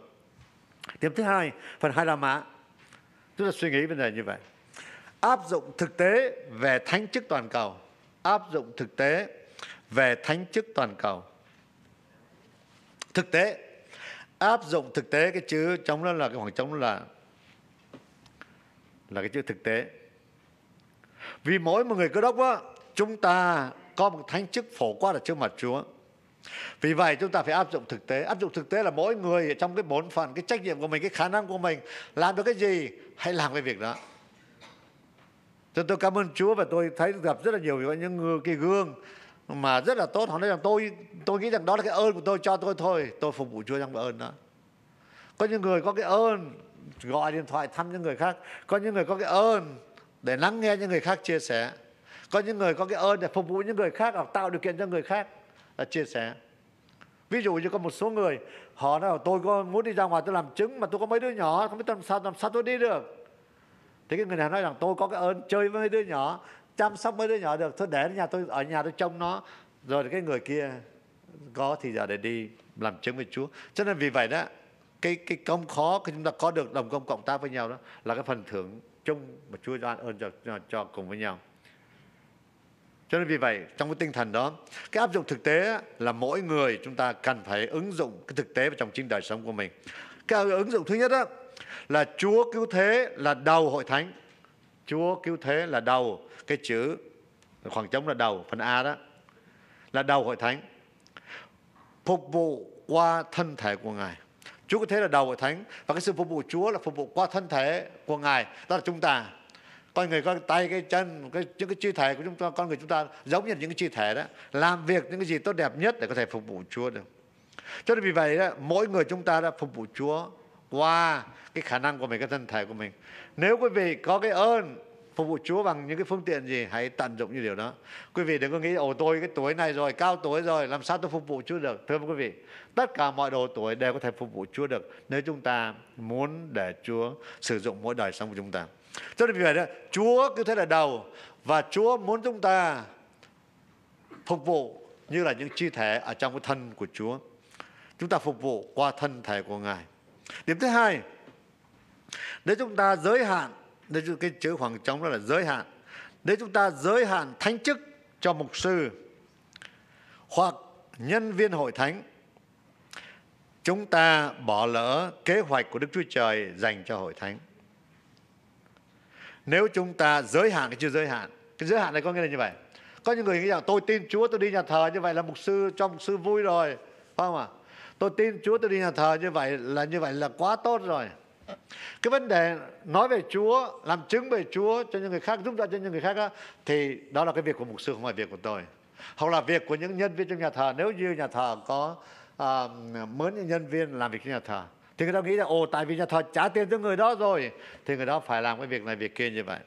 Điểm thứ hai, phần hai la mã. Chúng ta suy nghĩ vấn đề như vậy. Áp dụng thực tế về thánh chức toàn cầu. Áp dụng thực tế về thánh chức toàn cầu. Thực tế. Áp dụng thực tế, cái chữ trong đó là, cái khoảng trống là là cái chữ thực tế vì mỗi một người cơ đốc á, chúng ta có một thánh chức phổ quát ở trước mặt Chúa. Vì vậy chúng ta phải áp dụng thực tế. Áp dụng thực tế là mỗi người trong cái bổn phận, cái trách nhiệm của mình, cái khả năng của mình làm được cái gì, hãy làm cái việc đó. Cho tôi cảm ơn Chúa và tôi thấy gặp rất là nhiều những người cái gương mà rất là tốt. Họ nói rằng tôi tôi nghĩ rằng đó là cái ơn của tôi cho tôi thôi. Tôi phục vụ Chúa trong cái ơn đó. Có những người có cái ơn gọi điện thoại thăm những người khác. Có những người có cái ơn để lắng nghe những người khác chia sẻ. Có những người có cái ơn để phục vụ những người khác, hoặc tạo điều kiện cho người khác là chia sẻ. Ví dụ như có một số người, họ nói tôi có muốn đi ra ngoài tôi làm chứng mà tôi có mấy đứa nhỏ, không biết làm sao làm sao tôi đi được. Thì cái người này nói rằng, tôi có cái ơn chơi với mấy đứa nhỏ, chăm sóc mấy đứa nhỏ được tôi để nhà tôi, ở nhà tôi trông nó. Rồi cái người kia có thì giờ để đi làm chứng với Chúa. Cho nên vì vậy đó, cái cái công khó khi chúng ta có được đồng công cộng tác với nhau đó là cái phần thưởng chung mà Chúa ban ơn cho, cho, cho cùng với nhau. Cho nên vì vậy, trong cái tinh thần đó, cái áp dụng thực tế là mỗi người chúng ta cần phải ứng dụng cái thực tế vào trong chính đời sống của mình. Cái ứng dụng thứ nhất đó là Chúa cứu thế là đầu hội thánh. Chúa cứu thế là đầu, cái chữ khoảng trống là đầu, phần A đó là đầu hội thánh. Phục vụ qua thân thể của Ngài. Chúa có thế là đầu của thánh, và cái sự phục vụ Chúa là phục vụ qua thân thể của Ngài. Đó là chúng ta. Con người có tay, cái chân, cái, những cái chi thể của chúng ta, con người chúng ta giống như những cái chi thể đó, làm việc những cái gì tốt đẹp nhất để có thể phục vụ Chúa được. Cho nên vì vậy đó, mỗi người chúng ta đã phục vụ Chúa qua cái khả năng của mình, cái thân thể của mình. Nếu quý vị có cái ơn phục vụ Chúa bằng những cái phương tiện gì? Hãy tận dụng như điều đó. Quý vị đừng có nghĩ, ồ, tôi cái tuổi này rồi, cao tuổi rồi, làm sao tôi phục vụ Chúa được? Thưa quý vị, tất cả mọi độ tuổi đều có thể phục vụ Chúa được nếu chúng ta muốn để Chúa sử dụng mỗi đời sống của chúng ta. Cho nên vì vậy đó, Chúa cứ thế là đầu và Chúa muốn chúng ta phục vụ như là những chi thể ở trong cái thân của Chúa. Chúng ta phục vụ qua thân thể của Ngài. Điểm thứ hai, nếu chúng ta giới hạn đấy cái chữ khoảng trống đó là giới hạn nếu chúng ta giới hạn thánh chức cho mục sư hoặc nhân viên hội thánh chúng ta bỏ lỡ kế hoạch của Đức Chúa Trời dành cho hội thánh. Nếu chúng ta giới hạn cái chưa giới hạn, cái giới hạn này có nghĩa là như vậy. Có những người nghĩ rằng tôi tin Chúa tôi đi nhà thờ như vậy là mục sư cho mục sư vui rồi, phải không ạ? Tôi tin Chúa tôi đi nhà thờ như vậy là như vậy là quá tốt rồi. Cái vấn đề nói về Chúa, làm chứng về Chúa cho những người khác, giúp đỡ cho những người khác đó, thì đó là cái việc của mục sư không phải việc của tôi. Hoặc là việc của những nhân viên trong nhà thờ. Nếu như nhà thờ có à, mướn những nhân viên làm việc trong nhà thờ thì người ta nghĩ là ồ tại vì nhà thờ trả tiền cho người đó rồi. Thì người đó phải làm cái việc này việc kia như vậy.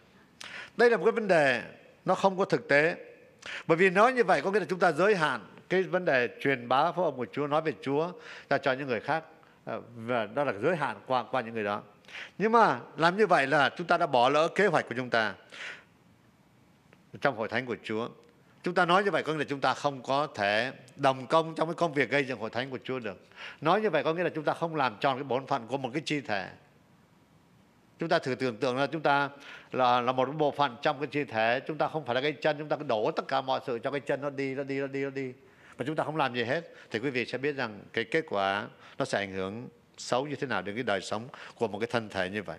Đây là một cái vấn đề nó không có thực tế. Bởi vì nói như vậy có nghĩa là chúng ta giới hạn cái vấn đề truyền bá phúc âm của Chúa nói về Chúa ra cho những người khác. Ờ, và đó là giới hạn qua qua những người đó nhưng mà làm như vậy là chúng ta đã bỏ lỡ kế hoạch của chúng ta trong hội thánh của Chúa Chúng ta nói như vậy có nghĩa là chúng ta không có thể đồng công trong cái công việc gây dựng hội thánh của Chúa được. Nói như vậy có nghĩa là chúng ta không làm tròn cái bổn phận của một cái chi thể. Chúng ta thử tưởng tượng là chúng ta là là một bộ phận trong cái chi thể, chúng ta không phải là cái chân, chúng ta đổ tất cả mọi sự cho cái chân nó đi, nó đi, nó đi, nó đi. Mà chúng ta không làm gì hết thì quý vị sẽ biết rằng cái kết quả nó sẽ ảnh hưởng xấu như thế nào đến cái đời sống của một cái thân thể như vậy.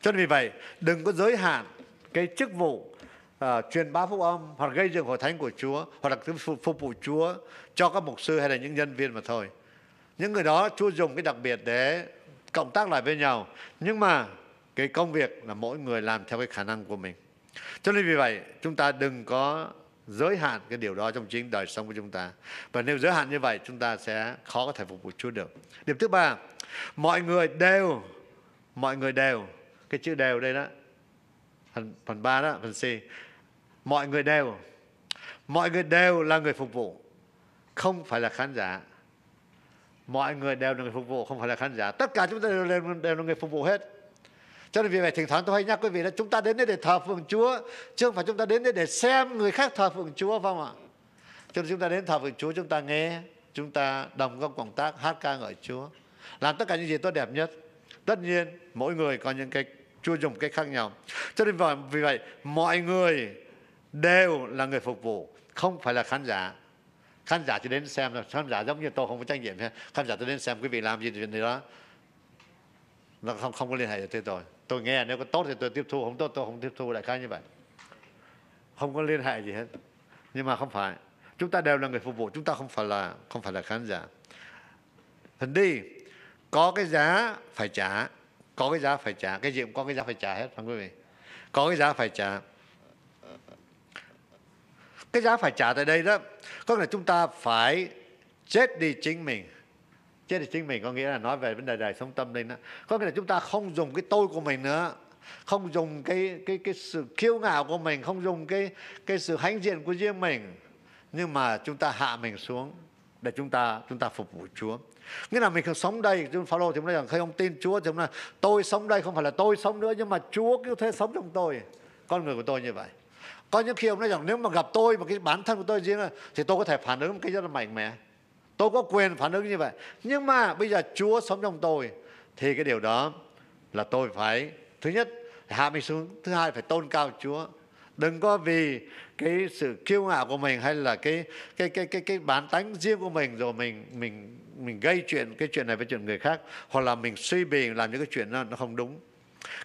Cho nên vì vậy, đừng có giới hạn cái chức vụ uh, truyền bá phúc âm hoặc gây dựng hội thánh của Chúa hoặc là phục, phục vụ Chúa cho các mục sư hay là những nhân viên mà thôi. Những người đó Chúa dùng cái đặc biệt để cộng tác lại với nhau. Nhưng mà cái công việc là mỗi người làm theo cái khả năng của mình. Cho nên vì vậy chúng ta đừng có giới hạn cái điều đó trong chính đời sống của chúng ta. Và nếu giới hạn như vậy chúng ta sẽ khó có thể phục vụ Chúa được. Điểm thứ ba, mọi người đều, mọi người đều, cái chữ đều đây đó, phần phần ba đó, phần C, mọi người đều mọi người đều là người phục vụ không phải là khán giả mọi người đều là người phục vụ không phải là khán giả tất cả chúng ta đều, đều, đều là người phục vụ hết cho nên vì vậy thỉnh thoảng tôi hay nhắc quý vị là chúng ta đến đây để thờ phượng Chúa, chứ không phải chúng ta đến đây để xem người khác thờ phượng Chúa, phải không ạ? Cho nên chúng ta đến thờ phượng Chúa, chúng ta nghe, chúng ta đồng công cộng tác, hát ca ngợi Chúa. Làm tất cả những gì tốt đẹp nhất. Tất nhiên, mỗi người có những cái, Chúa dùng cái khác nhau. Cho nên vì vậy, mọi người đều là người phục vụ, không phải là khán giả. Khán giả chỉ đến xem là khán giả giống như tôi, không có trách nhiệm. Khán giả tôi đến xem quý vị làm gì chuyện gì đó. Nó không không có liên hệ với tôi tôi nghe nếu có tốt thì tôi tiếp thu, không tốt tôi không tiếp thu đại khái như vậy. Không có liên hệ gì hết. Nhưng mà không phải. Chúng ta đều là người phục vụ, chúng ta không phải là, không phải là khán giả. Hình đi, có cái giá phải trả, có cái giá phải trả, cái gì cũng có cái giá phải trả hết, phải quý vị? Có cái giá phải trả. Cái giá phải trả tại đây đó, có nghĩa là chúng ta phải chết đi chính mình chết thì chính mình có nghĩa là nói về vấn đề đời sống tâm linh đó. Có nghĩa là chúng ta không dùng cái tôi của mình nữa. Không dùng cái cái cái sự kiêu ngạo của mình, không dùng cái cái sự hãnh diện của riêng mình. Nhưng mà chúng ta hạ mình xuống để chúng ta chúng ta phục vụ Chúa. Nghĩa là mình không sống đây chúng Phaolô thì nói rằng, khi ông tin Chúa thì ông nói, tôi sống đây không phải là tôi sống nữa, nhưng mà Chúa cứ thế sống trong tôi. Con người của tôi như vậy. Có những khi ông nói rằng, nếu mà gặp tôi mà cái bản thân của tôi riêng thì tôi có thể phản ứng một cái rất là mạnh mẽ tôi có quyền phản ứng như vậy. Nhưng mà bây giờ Chúa sống trong tôi thì cái điều đó là tôi phải thứ nhất hạ mình xuống thứ hai phải tôn cao Chúa. Đừng có vì cái sự kiêu ngạo của mình hay là cái cái cái cái cái bản tánh riêng của mình rồi mình mình mình gây chuyện cái chuyện này với chuyện người khác hoặc là mình suy bì làm những cái chuyện nó nó không đúng.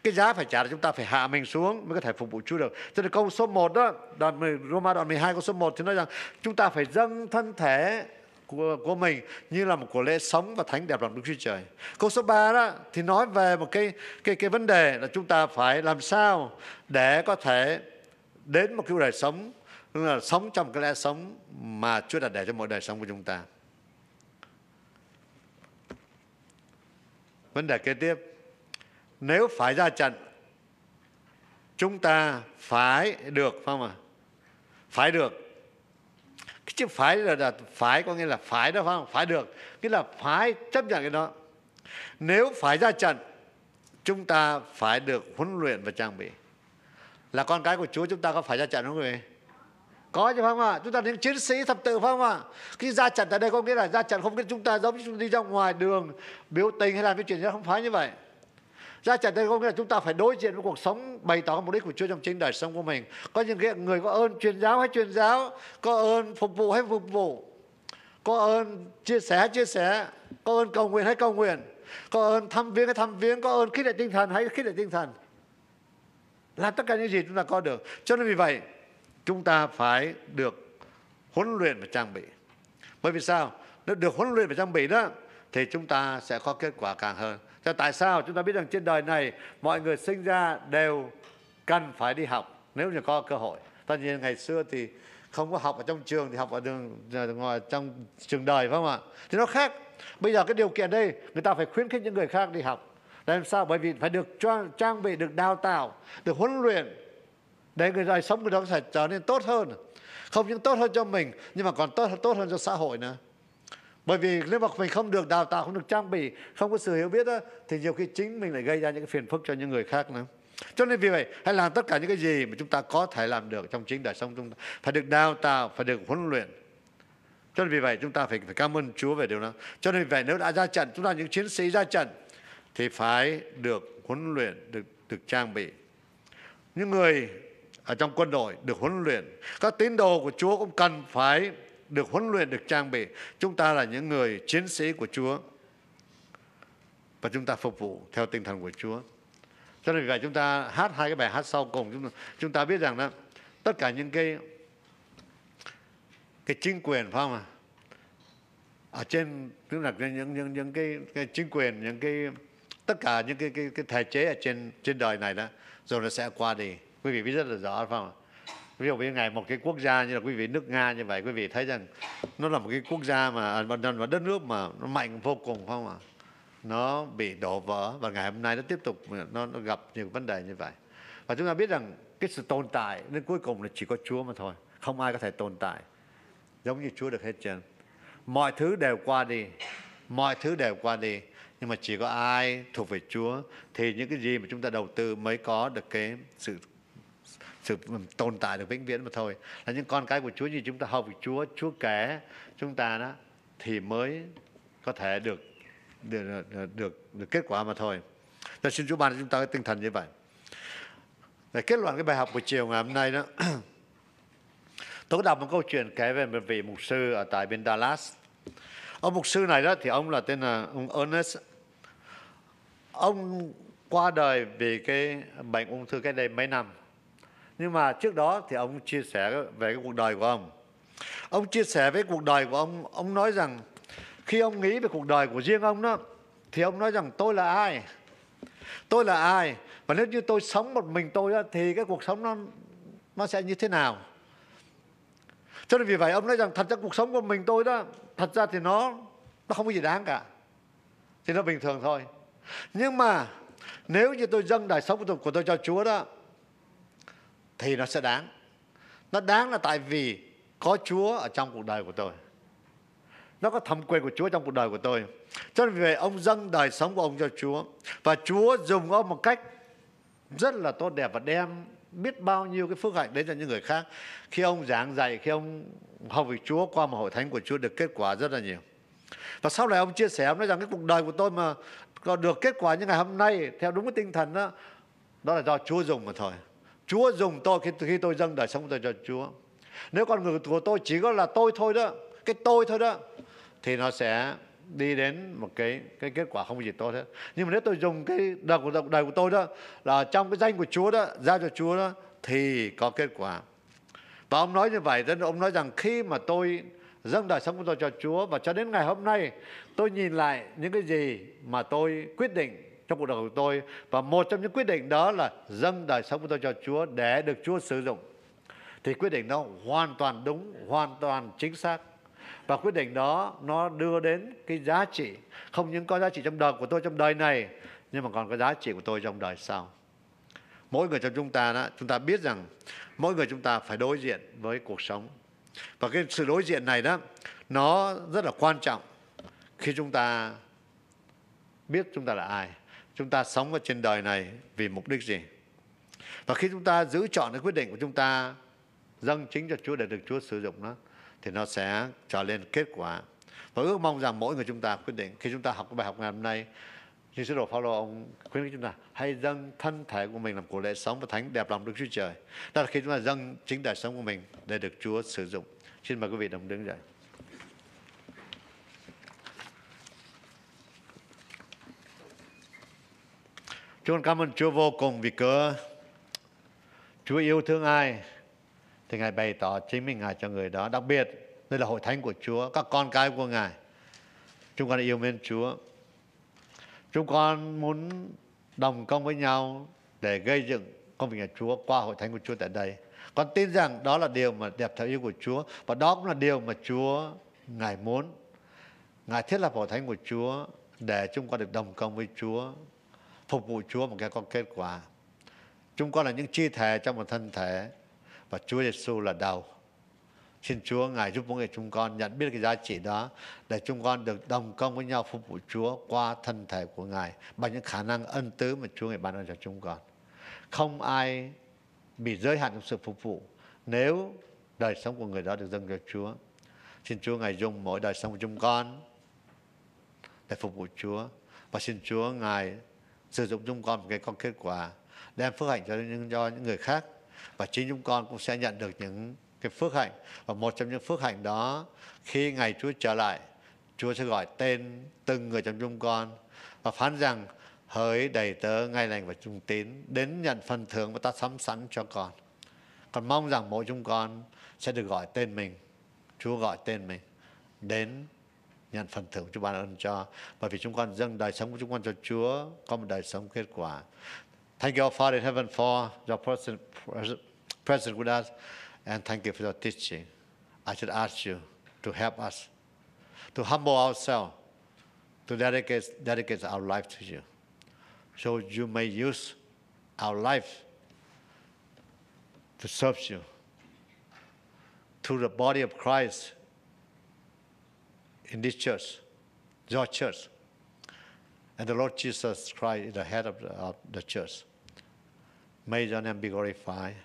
Cái giá phải trả là chúng ta phải hạ mình xuống mới có thể phục vụ Chúa được. Cho nên câu số 1 đó, đoạn Roma đoạn 12 câu số 1 thì nói rằng chúng ta phải dâng thân thể của, của mình như là một của lễ sống và thánh đẹp lòng Đức Chúa Trời. Câu số 3 đó thì nói về một cái cái cái vấn đề là chúng ta phải làm sao để có thể đến một cái đời sống là sống trong cái lẽ sống mà Chúa đã để cho mỗi đời sống của chúng ta. Vấn đề kế tiếp nếu phải ra trận chúng ta phải được phải không ạ phải được cái chữ phải là, là phải có nghĩa là phải đó phải không? Phải được. Nghĩa là phải chấp nhận cái đó. Nếu phải ra trận chúng ta phải được huấn luyện và trang bị. Là con cái của Chúa chúng ta có phải ra trận không quý vị? Có chứ phải không ạ? Chúng ta những chiến sĩ thập tự phải không ạ? Khi ra trận tại đây có nghĩa là ra trận không biết chúng ta giống như chúng ta đi ra ngoài đường biểu tình hay làm cái chuyện gì không phải như vậy ra trần đây có nghĩa là chúng ta phải đối diện với cuộc sống bày tỏ mục đích của Chúa trong chính đời sống của mình. Có những người có ơn truyền giáo hay truyền giáo, có ơn phục vụ hay phục vụ. có ơn chia sẻ chia sẻ có ơn cầu nguyện hay cầu nguyện có ơn thăm viếng hay thăm viếng có ơn khích lệ tinh thần hay khích lệ tinh thần là tất cả những gì chúng ta có được cho nên vì vậy chúng ta phải được huấn luyện và trang bị bởi vì sao nếu được huấn luyện và trang bị đó thì chúng ta sẽ có kết quả càng hơn Thế tại sao chúng ta biết rằng trên đời này mọi người sinh ra đều cần phải đi học nếu như có cơ hội? Tất nhiên ngày xưa thì không có học ở trong trường thì học ở đường ờ, ngoài trong trường đời phải không ạ? Thì nó khác. Bây giờ cái điều kiện đây người ta phải khuyến khích những người khác đi học. Làm sao? Bởi vì phải được trang, trang bị được đào tạo được huấn luyện để người đời sống người đó sẽ trở nên tốt hơn. Không những tốt hơn cho mình nhưng mà còn tốt tốt hơn cho xã hội nữa bởi vì nếu mà mình không được đào tạo không được trang bị không có sự hiểu biết đó, thì nhiều khi chính mình lại gây ra những cái phiền phức cho những người khác nữa. Cho nên vì vậy hãy làm tất cả những cái gì mà chúng ta có thể làm được trong chính đời sống chúng ta. Phải được đào tạo phải được huấn luyện. Cho nên vì vậy chúng ta phải, phải cảm ơn Chúa về điều đó. Cho nên vì vậy nếu đã ra trận chúng ta những chiến sĩ ra trận thì phải được huấn luyện được được trang bị. Những người ở trong quân đội được huấn luyện các tín đồ của Chúa cũng cần phải được huấn luyện được trang bị. Chúng ta là những người chiến sĩ của Chúa. Và chúng ta phục vụ theo tinh thần của Chúa. Cho nên vì vậy chúng ta hát hai cái bài hát sau cùng chúng ta, chúng ta biết rằng đó tất cả những cái cái chính quyền phải không ạ? Ở trên tức là những những những cái, cái chính quyền những cái tất cả những cái cái cái thể chế ở trên trên đời này đó rồi nó sẽ qua đi. Quý vị biết rất là rõ phải không ạ? Ví dụ như ngày một cái quốc gia như là quý vị nước nga như vậy quý vị thấy rằng nó là một cái quốc gia mà và đất nước mà nó mạnh vô cùng phải không ạ? Nó bị đổ vỡ và ngày hôm nay nó tiếp tục nó, nó gặp nhiều vấn đề như vậy. Và chúng ta biết rằng cái sự tồn tại nên cuối cùng là chỉ có Chúa mà thôi không ai có thể tồn tại giống như Chúa được hết trơn. Mọi thứ đều qua đi mọi thứ đều qua đi nhưng mà chỉ có ai thuộc về Chúa thì những cái gì mà chúng ta đầu tư mới có được cái sự sự tồn tại được vĩnh viễn mà thôi là những con cái của Chúa như chúng ta học Chúa Chúa kể chúng ta đó thì mới có thể được được, được, được kết quả mà thôi. Ta xin Chúa ban cho chúng ta cái tinh thần như vậy. Để kết luận cái bài học buổi chiều ngày hôm nay đó, (clears throat) tôi đọc một câu chuyện kể về một vị mục sư ở tại bên Dallas. Ông mục sư này đó thì ông là tên là ông Ernest. Ông qua đời vì cái bệnh ung thư cái đây mấy năm. Nhưng mà trước đó thì ông chia sẻ về cái cuộc đời của ông. Ông chia sẻ với cuộc đời của ông, ông nói rằng khi ông nghĩ về cuộc đời của riêng ông đó thì ông nói rằng tôi là ai? Tôi là ai? Và nếu như tôi sống một mình tôi đó, thì cái cuộc sống nó nó sẽ như thế nào? Cho nên vì vậy ông nói rằng thật ra cuộc sống của mình tôi đó thật ra thì nó nó không có gì đáng cả. Thì nó bình thường thôi. Nhưng mà nếu như tôi dâng đời sống của tôi, của tôi cho Chúa đó thì nó sẽ đáng. Nó đáng là tại vì có Chúa ở trong cuộc đời của tôi. Nó có thẩm quyền của Chúa trong cuộc đời của tôi. Cho nên vì ông dâng đời sống của ông cho Chúa. Và Chúa dùng ông một cách rất là tốt đẹp và đem biết bao nhiêu cái phước hạnh đến cho những người khác. Khi ông giảng dạy, khi ông học về Chúa qua một hội thánh của Chúa được kết quả rất là nhiều. Và sau này ông chia sẻ, ông nói rằng cái cuộc đời của tôi mà còn được kết quả như ngày hôm nay, theo đúng cái tinh thần đó đó là do Chúa dùng mà thôi. Chúa dùng tôi khi, khi tôi dâng đời sống tôi cho Chúa. Nếu con người của tôi chỉ có là tôi thôi đó cái tôi thôi đó thì nó sẽ đi đến một cái cái kết quả không gì tốt hết. Nhưng mà nếu tôi dùng cái đời của đời của tôi đó là trong cái danh của Chúa đó giao cho Chúa đó thì có kết quả. Và ông nói như vậy nên ông nói rằng khi mà tôi dâng đời sống của tôi cho Chúa và cho đến ngày hôm nay tôi nhìn lại những cái gì mà tôi quyết định trong cuộc đời của tôi. Và một trong những quyết định đó là dâng đời sống của tôi cho Chúa để được Chúa sử dụng. Thì quyết định đó hoàn toàn đúng, hoàn toàn chính xác. Và quyết định đó nó đưa đến cái giá trị, không những có giá trị trong đời của tôi trong đời này, nhưng mà còn có giá trị của tôi trong đời sau. Mỗi người trong chúng ta đó, chúng ta biết rằng mỗi người chúng ta phải đối diện với cuộc sống. Và cái sự đối diện này đó, nó rất là quan trọng khi chúng ta biết chúng ta là ai chúng ta sống ở trên đời này vì mục đích gì và khi chúng ta giữ chọn cái quyết định của chúng ta, dâng chính cho Chúa để được Chúa sử dụng nó, thì nó sẽ trở lên kết quả và ước mong rằng mỗi người chúng ta quyết định, khi chúng ta học cái bài học ngày hôm nay, như sứ đồ Phaolô, ông khuyến khích chúng ta hãy dâng thân thể của mình làm của lễ sống và thánh đẹp lòng Đức Chúa Trời. Đó là khi chúng ta dâng chính đời sống của mình để được Chúa sử dụng. Xin mời quý vị đồng đứng dậy. Chúng con cảm ơn Chúa vô cùng vì cớ Chúa yêu thương ai thì Ngài bày tỏ chính mình Ngài cho người đó. Đặc biệt đây là hội thánh của Chúa, các con cái của Ngài. Chúng con yêu mến Chúa. Chúng con muốn đồng công với nhau để gây dựng công việc nhà Chúa qua hội thánh của Chúa tại đây. Con tin rằng đó là điều mà đẹp theo ý của Chúa và đó cũng là điều mà Chúa Ngài muốn. Ngài thiết lập hội thánh của Chúa để chúng con được đồng công với Chúa, phục vụ Chúa một cái có kết quả. Chúng con là những chi thể trong một thân thể và Chúa Giêsu là đầu. Xin Chúa, Ngài giúp mỗi người chúng con nhận biết cái giá trị đó để chúng con được đồng công với nhau phục vụ Chúa qua thân thể của Ngài bằng những khả năng ân tứ mà Chúa Ngài ban ơn cho chúng con. Không ai bị giới hạn trong sự phục vụ nếu đời sống của người đó được dâng cho Chúa. Xin Chúa, Ngài dùng mỗi đời sống của chúng con để phục vụ Chúa và xin Chúa, Ngài sử dụng chúng con một cái có kết quả đem phước hạnh cho những cho những người khác. Và chính chúng con cũng sẽ nhận được những cái phước hạnh. Và một trong những phước hạnh đó, khi ngày Chúa trở lại, Chúa sẽ gọi tên từng người trong chúng con và phán rằng, hỡi đầy tớ ngay lành và trung tín, đến nhận phần thưởng mà ta sắm sẵn cho con. Còn mong rằng mỗi chúng con sẽ được gọi tên mình. Chúa gọi tên mình đến nhận phần thưởng Chúa ban ơn cho bởi vì chúng con dâng đời sống của chúng con cho Chúa có một đời sống kết quả Thank you, Father in heaven, for your presence, presence with us, and thank you for your teaching. I should ask you to help us, to humble ourselves, to dedicate, dedicate our life to you. So you may use our life to serve you, to the body of Christ in this church, your church. And the Lord Jesus Christ is the head of the, of the church. May your name be glorified.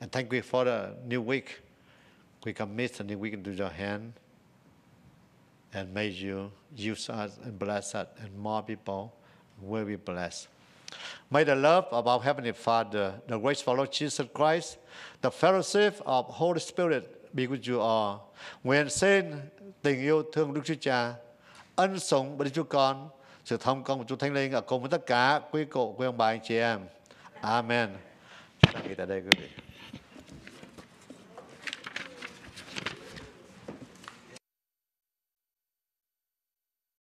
And thank you for the new week. We commit the new week into your hand. And may you use us and bless us, and more people will be blessed. May the love of our Heavenly Father, the grace of our Lord Jesus Christ, the fellowship of Holy Spirit bí của Chúa all. Nguyện xin tình yêu thương Đức Chúa Cha, ân sủng bởi Đức Chúa Con, sự thông công của Chúa Thánh Linh ở cùng với tất cả quý cụ, quý ông bà anh chị em. Amen. Chúng ta nghỉ tại đây quý vị.